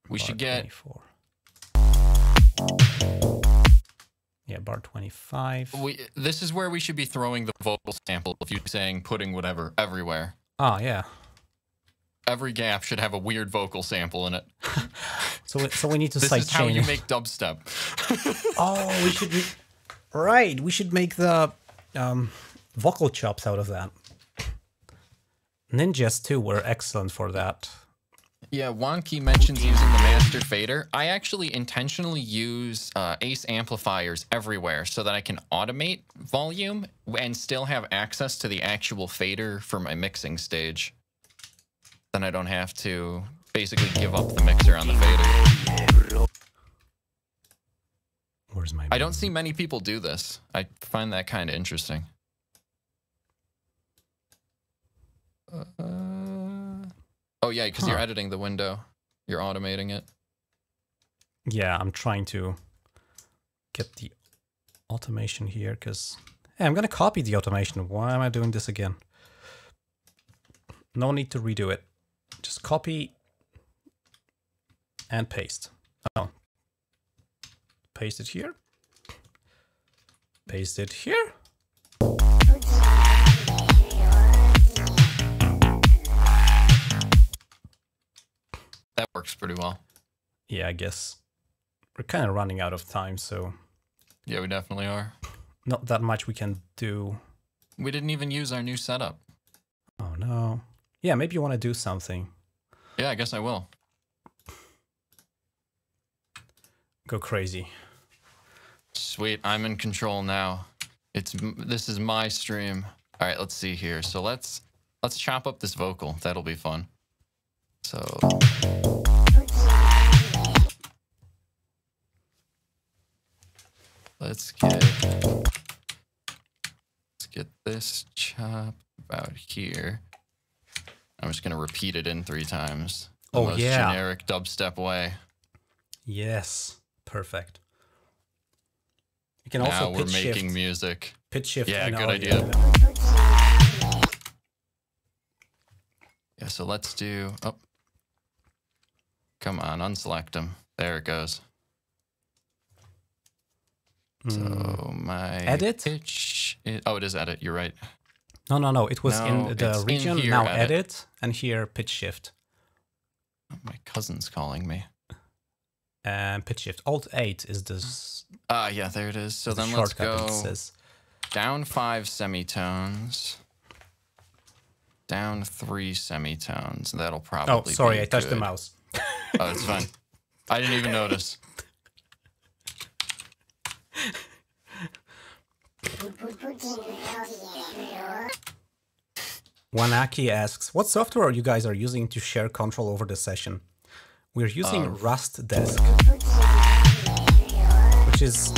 We should get
24. Yeah, bar 25.
we this is where we should be throwing the vocal sample if you're saying putting whatever everywhere.
Ah, yeah.
Every gap should have a weird vocal sample in it. *laughs*
So, we- so we need to
This is how you make dubstep. *laughs*
oh, we should. Right, we should make the um, vocal chops out of that. Ninjas 2 were excellent for that.
Yeah, Wonky mentions using the master fader. I actually intentionally use uh, Ace amplifiers everywhere so that I can automate volume and still have access to the actual fader for my mixing stage. Then I don't have to basically give up the mixer on the fader.
Where's my?
I don't see many people do this. I find that kind of interesting. Uh, oh yeah, because you're editing the window. You're automating it.
Yeah, I'm trying to get the automation here because hey, I'm gonna copy the automation. Why am I doing this again? No need to redo it. Just copy and paste. Oh, paste it here. Paste it here.
That works pretty well.
Yeah, I guess we're kind of running out of time, so
Yeah, we definitely are.
not that much we can do.
We didn't even use our new setup.
Oh no. Yeah, maybe you want to do something.
Yeah, I guess I will.
Go crazy.
Sweet, I'm in control now. It's this is my stream. All right, let's see here. So let's let's chop up this vocal. That'll be fun. So let's get let's get this chop about here. I'm just gonna repeat it in three times. The
Oh,
most
yeah.
generic dubstep way.
Yes, perfect. You can
now
also
we're
pitch
making
shift,
music.
pitch shift.
Yeah, good idea. Yeah, so let's do. Oh, come on, unselect them. There it goes. So
Mm.
my
Edit?
pitch. i- oh, it is edit. You're right.
No, no, no. It was
No,
in the
in
region.
here,
now
edit.
edit. and here pitch shift
my cousin's calling me.
and pitch shift. Alt eight is this
Ah, yeah, there it is. So
the
then let's go down five semitones, down three semitones. That'll probably.
Oh,
sorry,
I touched the mouse.
Oh, it's fine. I didn't even notice.
Wanaki asks, "What software you guys are using to share control over the session?" We're using
Uh,
RustDesk, which is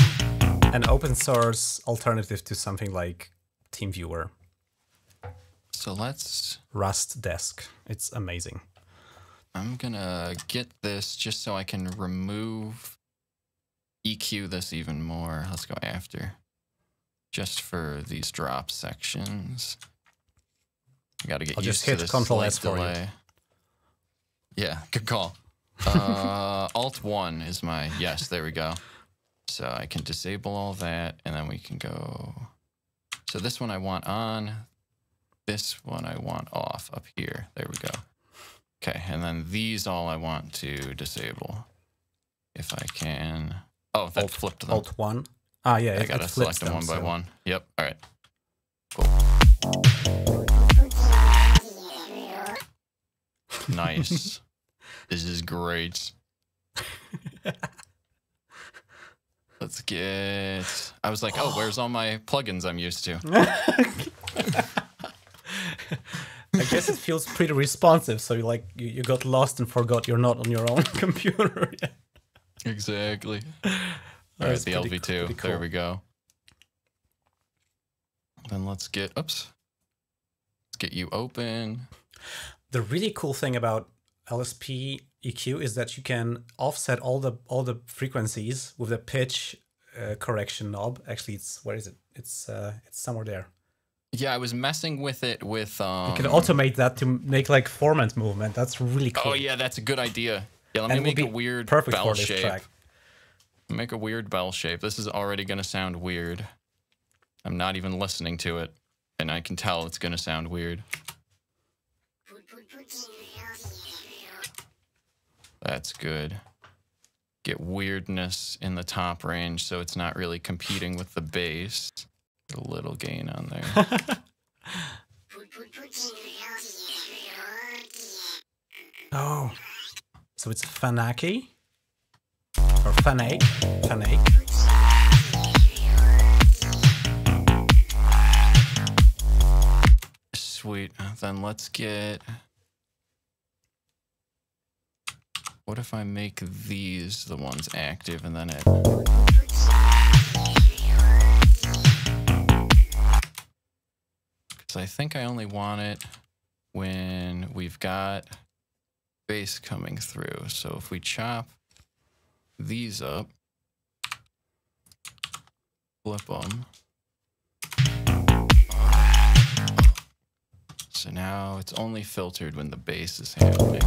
an open source alternative to something like TeamViewer.
So let's.
RustDesk. It's amazing.
I'm gonna get this just so I can remove EQ this even more. Let's go after. Just for these drop sections. I gotta get
I'll
used
just
to
hit
this
Control S for you.
delay. Yeah, good call. *laughs* Uh, Alt one is my yes. There we go. So I can disable all that, and then we can go. So this one I want on. This one I want off up here. There we go. Okay, and then these all I want to disable. If I can. Oh, that
Alt,
flipped them.
Alt one. Ah, yeah,
I
it,
gotta select them one by
so-
one. Yep. All right. Cool. nice. *laughs* this is great. Let's get. I was like, oh, where's *gasps* all my plugins I'm used to? *laughs*
I guess it feels pretty responsive. So you like you, you got lost and forgot you're not on your own *laughs* computer. *laughs* yeah.
Exactly. All right, the LV2.
pretty
There we go. Then let's get. Oops. Let's get you open.
The really cool thing about LSP EQ is that you can offset all the all the frequencies with the pitch uh, correction knob. Actually, it's where is it? It's uh, it's somewhere there.
Yeah, I was messing with it with. Um,
You can automate that to make like formant movement. That's really cool.
Oh yeah, that's a good idea. Yeah, let me make a weird
perfect
bell
for this
shape.
track.
Make a weird bell shape. This is already gonna sound weird. I'm not even listening to it, and I can tell it's gonna sound weird. That's good. Get weirdness in the top range so it's not really competing with the bass. A little gain on there. *laughs*
Oh, so it's Fanaki or Fanake, Fanake.
Sweet. Then let's get. What if I make these the ones active and then it. Because I think I only want it when we've got bass coming through. So if we chop these up, flip them. So now it's only filtered when the bass is happening.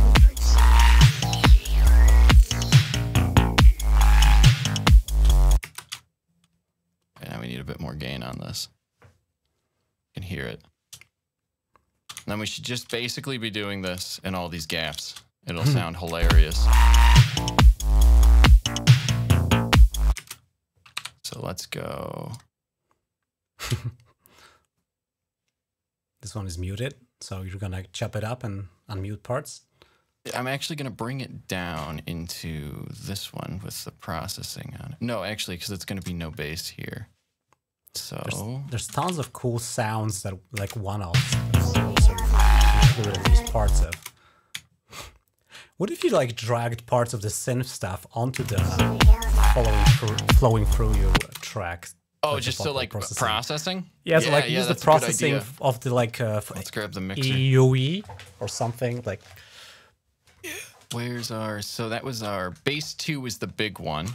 And now we need a bit more gain on this. You can hear it. And then we should just basically be doing this in all these gaps. It'll hmm. sound hilarious. So let's go. *laughs*
This one is muted, so you're gonna chop it up and unmute parts.
I'm actually going to bring it down into this one with the processing on it. No, actually, because it's going to be no bass here. So,
There's, there's tons of cool sounds that like one-offs. So included these parts of. What if you like dragged parts of the synth stuff onto the following through, flowing through your track?
oh, just so like processing.
processing? Yeah, so like use the
that's a good
processing of the like uh,
Let's grab the mixer.
EUE or something like.
Where's our? So that was our bass two was the big one.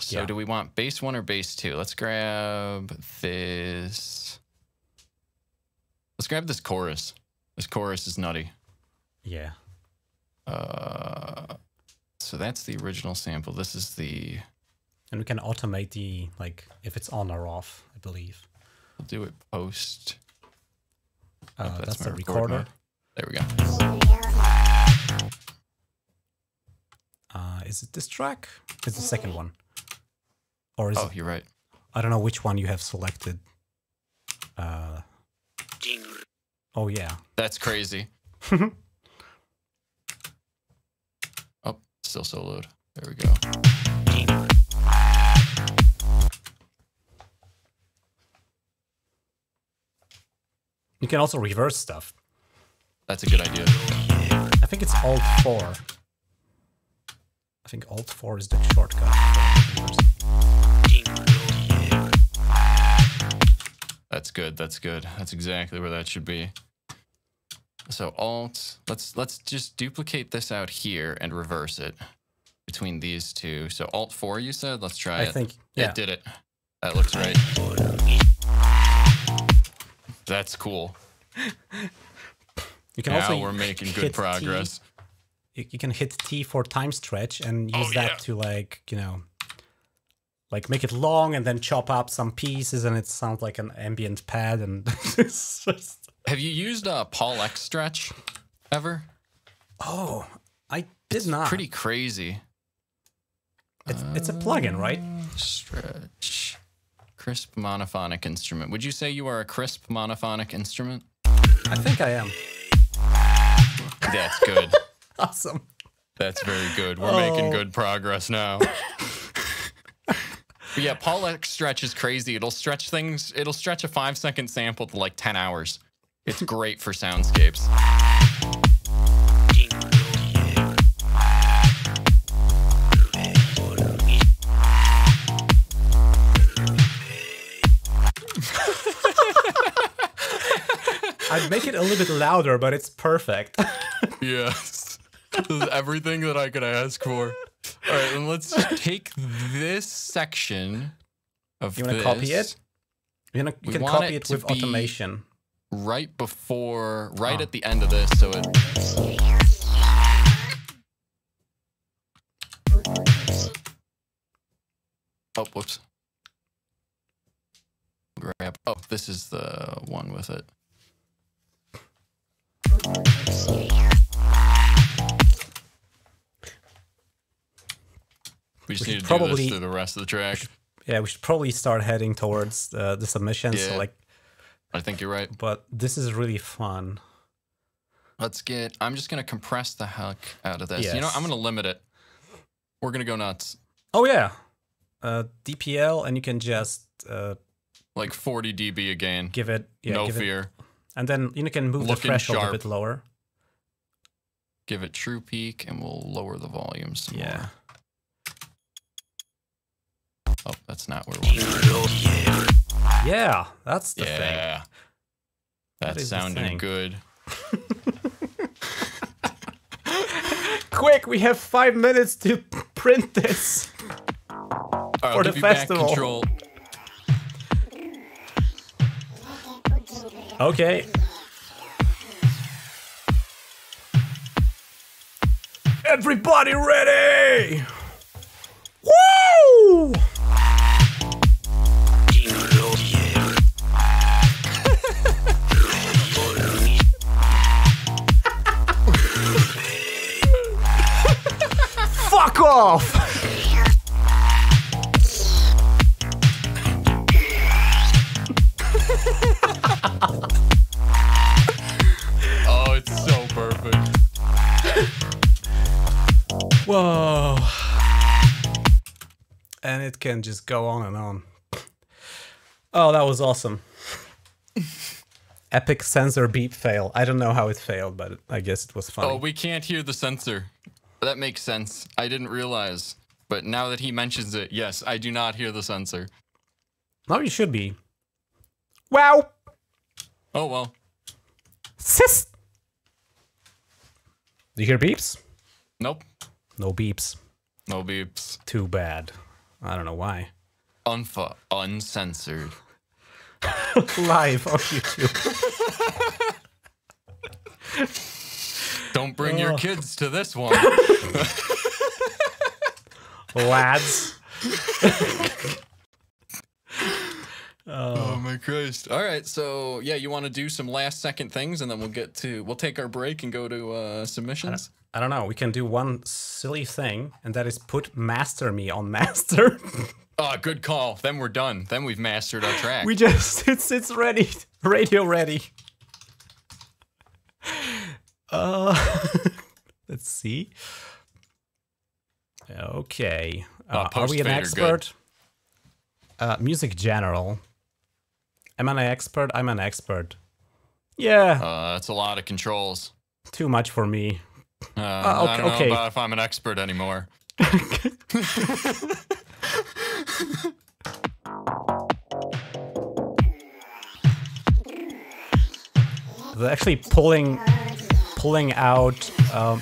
So
Yeah.
do we want bass one or bass two? Let's grab this. Let's grab this chorus. This chorus is nutty.
Yeah.
Uh, so that's the original sample. This is the.
And we can automate the like if it's on or off, I believe.
We'll do it post.
Uh,
Oh,
that's
my
the
record
recorder.
mode. There we go.
Uh, is it this track? It's the second one. Or is
Oh,
it,
you're right.
I don't know which one you have selected. Uh, oh yeah.
That's crazy. *laughs* oh, still so soloed. There we go.
You can also reverse stuff.
That's a good idea.
I think it's Alt 4. I think Alt 4 is the shortcut.
That's good. That's good. That's exactly where that should be. So alt, let's let's just duplicate this out here and reverse it between these two. So alt four, you said. Let's try
I
it.
I think, yeah.
It did it. That looks right. That's cool.
You can
Now
also
we're making good progress.
You, you can hit T for time stretch and oh, use
Oh,
that
yeah.
to like, you know, like make it long and then chop up some pieces and it sounds like an ambient pad and *laughs* it's just
Have you used uh, PaulXStretch ever?
Oh, I did not.
Pretty crazy.
It's it's a plugin, right?
Stretch. Crisp monophonic instrument. Would you say you are a crisp monophonic instrument?
I think I am.
That's good. *laughs*
Awesome.
That's very good. We're making good progress now. *laughs* yeah, PaulXStretch is crazy. It'll stretch things. It'll stretch a five second sample to like ten hours. It's great for soundscapes.
I'd make it a little bit louder, but it's perfect.
Yes. This is everything that I could ask for. All right, and let's take this section of
You want to copy it? You, know, you
We
can copy
it
it
to
with
be-
automation.
Right before, right
Oh.
at the end of this, so it. Oh, whoops. Grab. Oh, this is the one with it. We just
We
need to do
probably-
this through the rest of the track.
Yeah, we should probably start heading towards uh, the submissions.
Yeah.
So like,
I think you're right.
but this is really fun.
Let's get. I'm just gonna compress the heck out of this. You know, I'm gonna limit it. We're gonna go nuts.
Oh yeah, uh, DPL, and you can just uh,
Like 40 dB again.
give it yeah,
no
give it-
fear.
and then you can move
Looking
the threshold
sharp.
a bit lower.
Give it true peak, and we'll lower the volume some
Yeah.
more. Oh, that's not where we're.
Yeah, that's the thing.
Yeah.
That
That sounded good. *laughs*
Quick, we have five minutes to print this.
All right, I'll
For the
give you back
festival. Okay. Everybody ready? Woo! Off!
Oh, it's so perfect.
Whoa. And it can just go on and on. Oh, that was awesome. Epic censor beep fail. I don't know how it failed, but I guess it was funny.
Oh, we can't hear the censor. That makes sense. I didn't realize. But now that he mentions it, yes, I do not hear the censor.
now you should be. Wow!
Oh, well.
Sis! Do you hear beeps?
Nope.
No beeps.
No beeps.
Too bad. I don't know why.
Unfa uncensored. *laughs*
Live on YouTube. *laughs*
Don't bring
Oh.
your kids to this *laughs* one.
Lads.
oh my Christ. All right, so yeah, you want to do some last second things and then we'll get to we'll take our break and go to uh submissions.
I don't know. We can do one silly thing, and that is put master_me on master.
Oh, *laughs* good call. Then we're done. Then we've mastered our track.
we just *laughs* it's it's ready, radio ready. Uh, *laughs* let's see. Okay, uh, are we an expert? Uh, music general. Am I an expert? I'm an expert. Yeah,
uh, that's a lot of controls.
too much for me.
Uh,
okay-
I don't know
okay.
about if I'm an expert anymore. *laughs*
They're actually pulling pulling out. Um,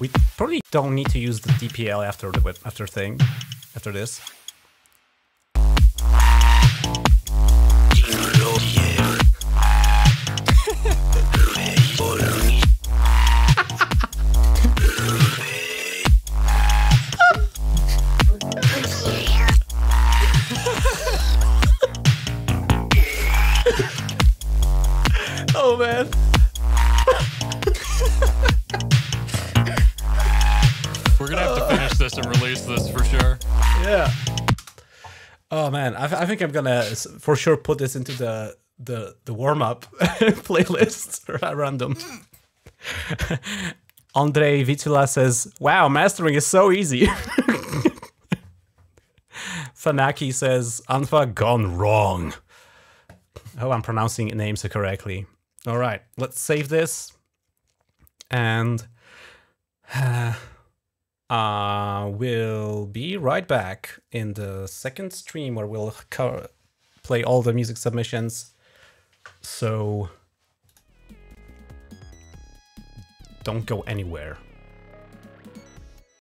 we probably don't need to use the DPL after the after thing after this. *laughs* Oh man.
And release this for sure.
Yeah. Oh man, I, I think I'm gonna for sure put this into the the the warm up *laughs* playlist *laughs* at random. *laughs* Andre Vitula says, "Wow, mastering is so easy." Fanaki says, "Anfa gone wrong." Oh, I'm pronouncing names correctly. All right, let's save this, and *sighs* uh, Uh, we'll be right back in the second stream where we'll play all the music submissions. So don't go anywhere.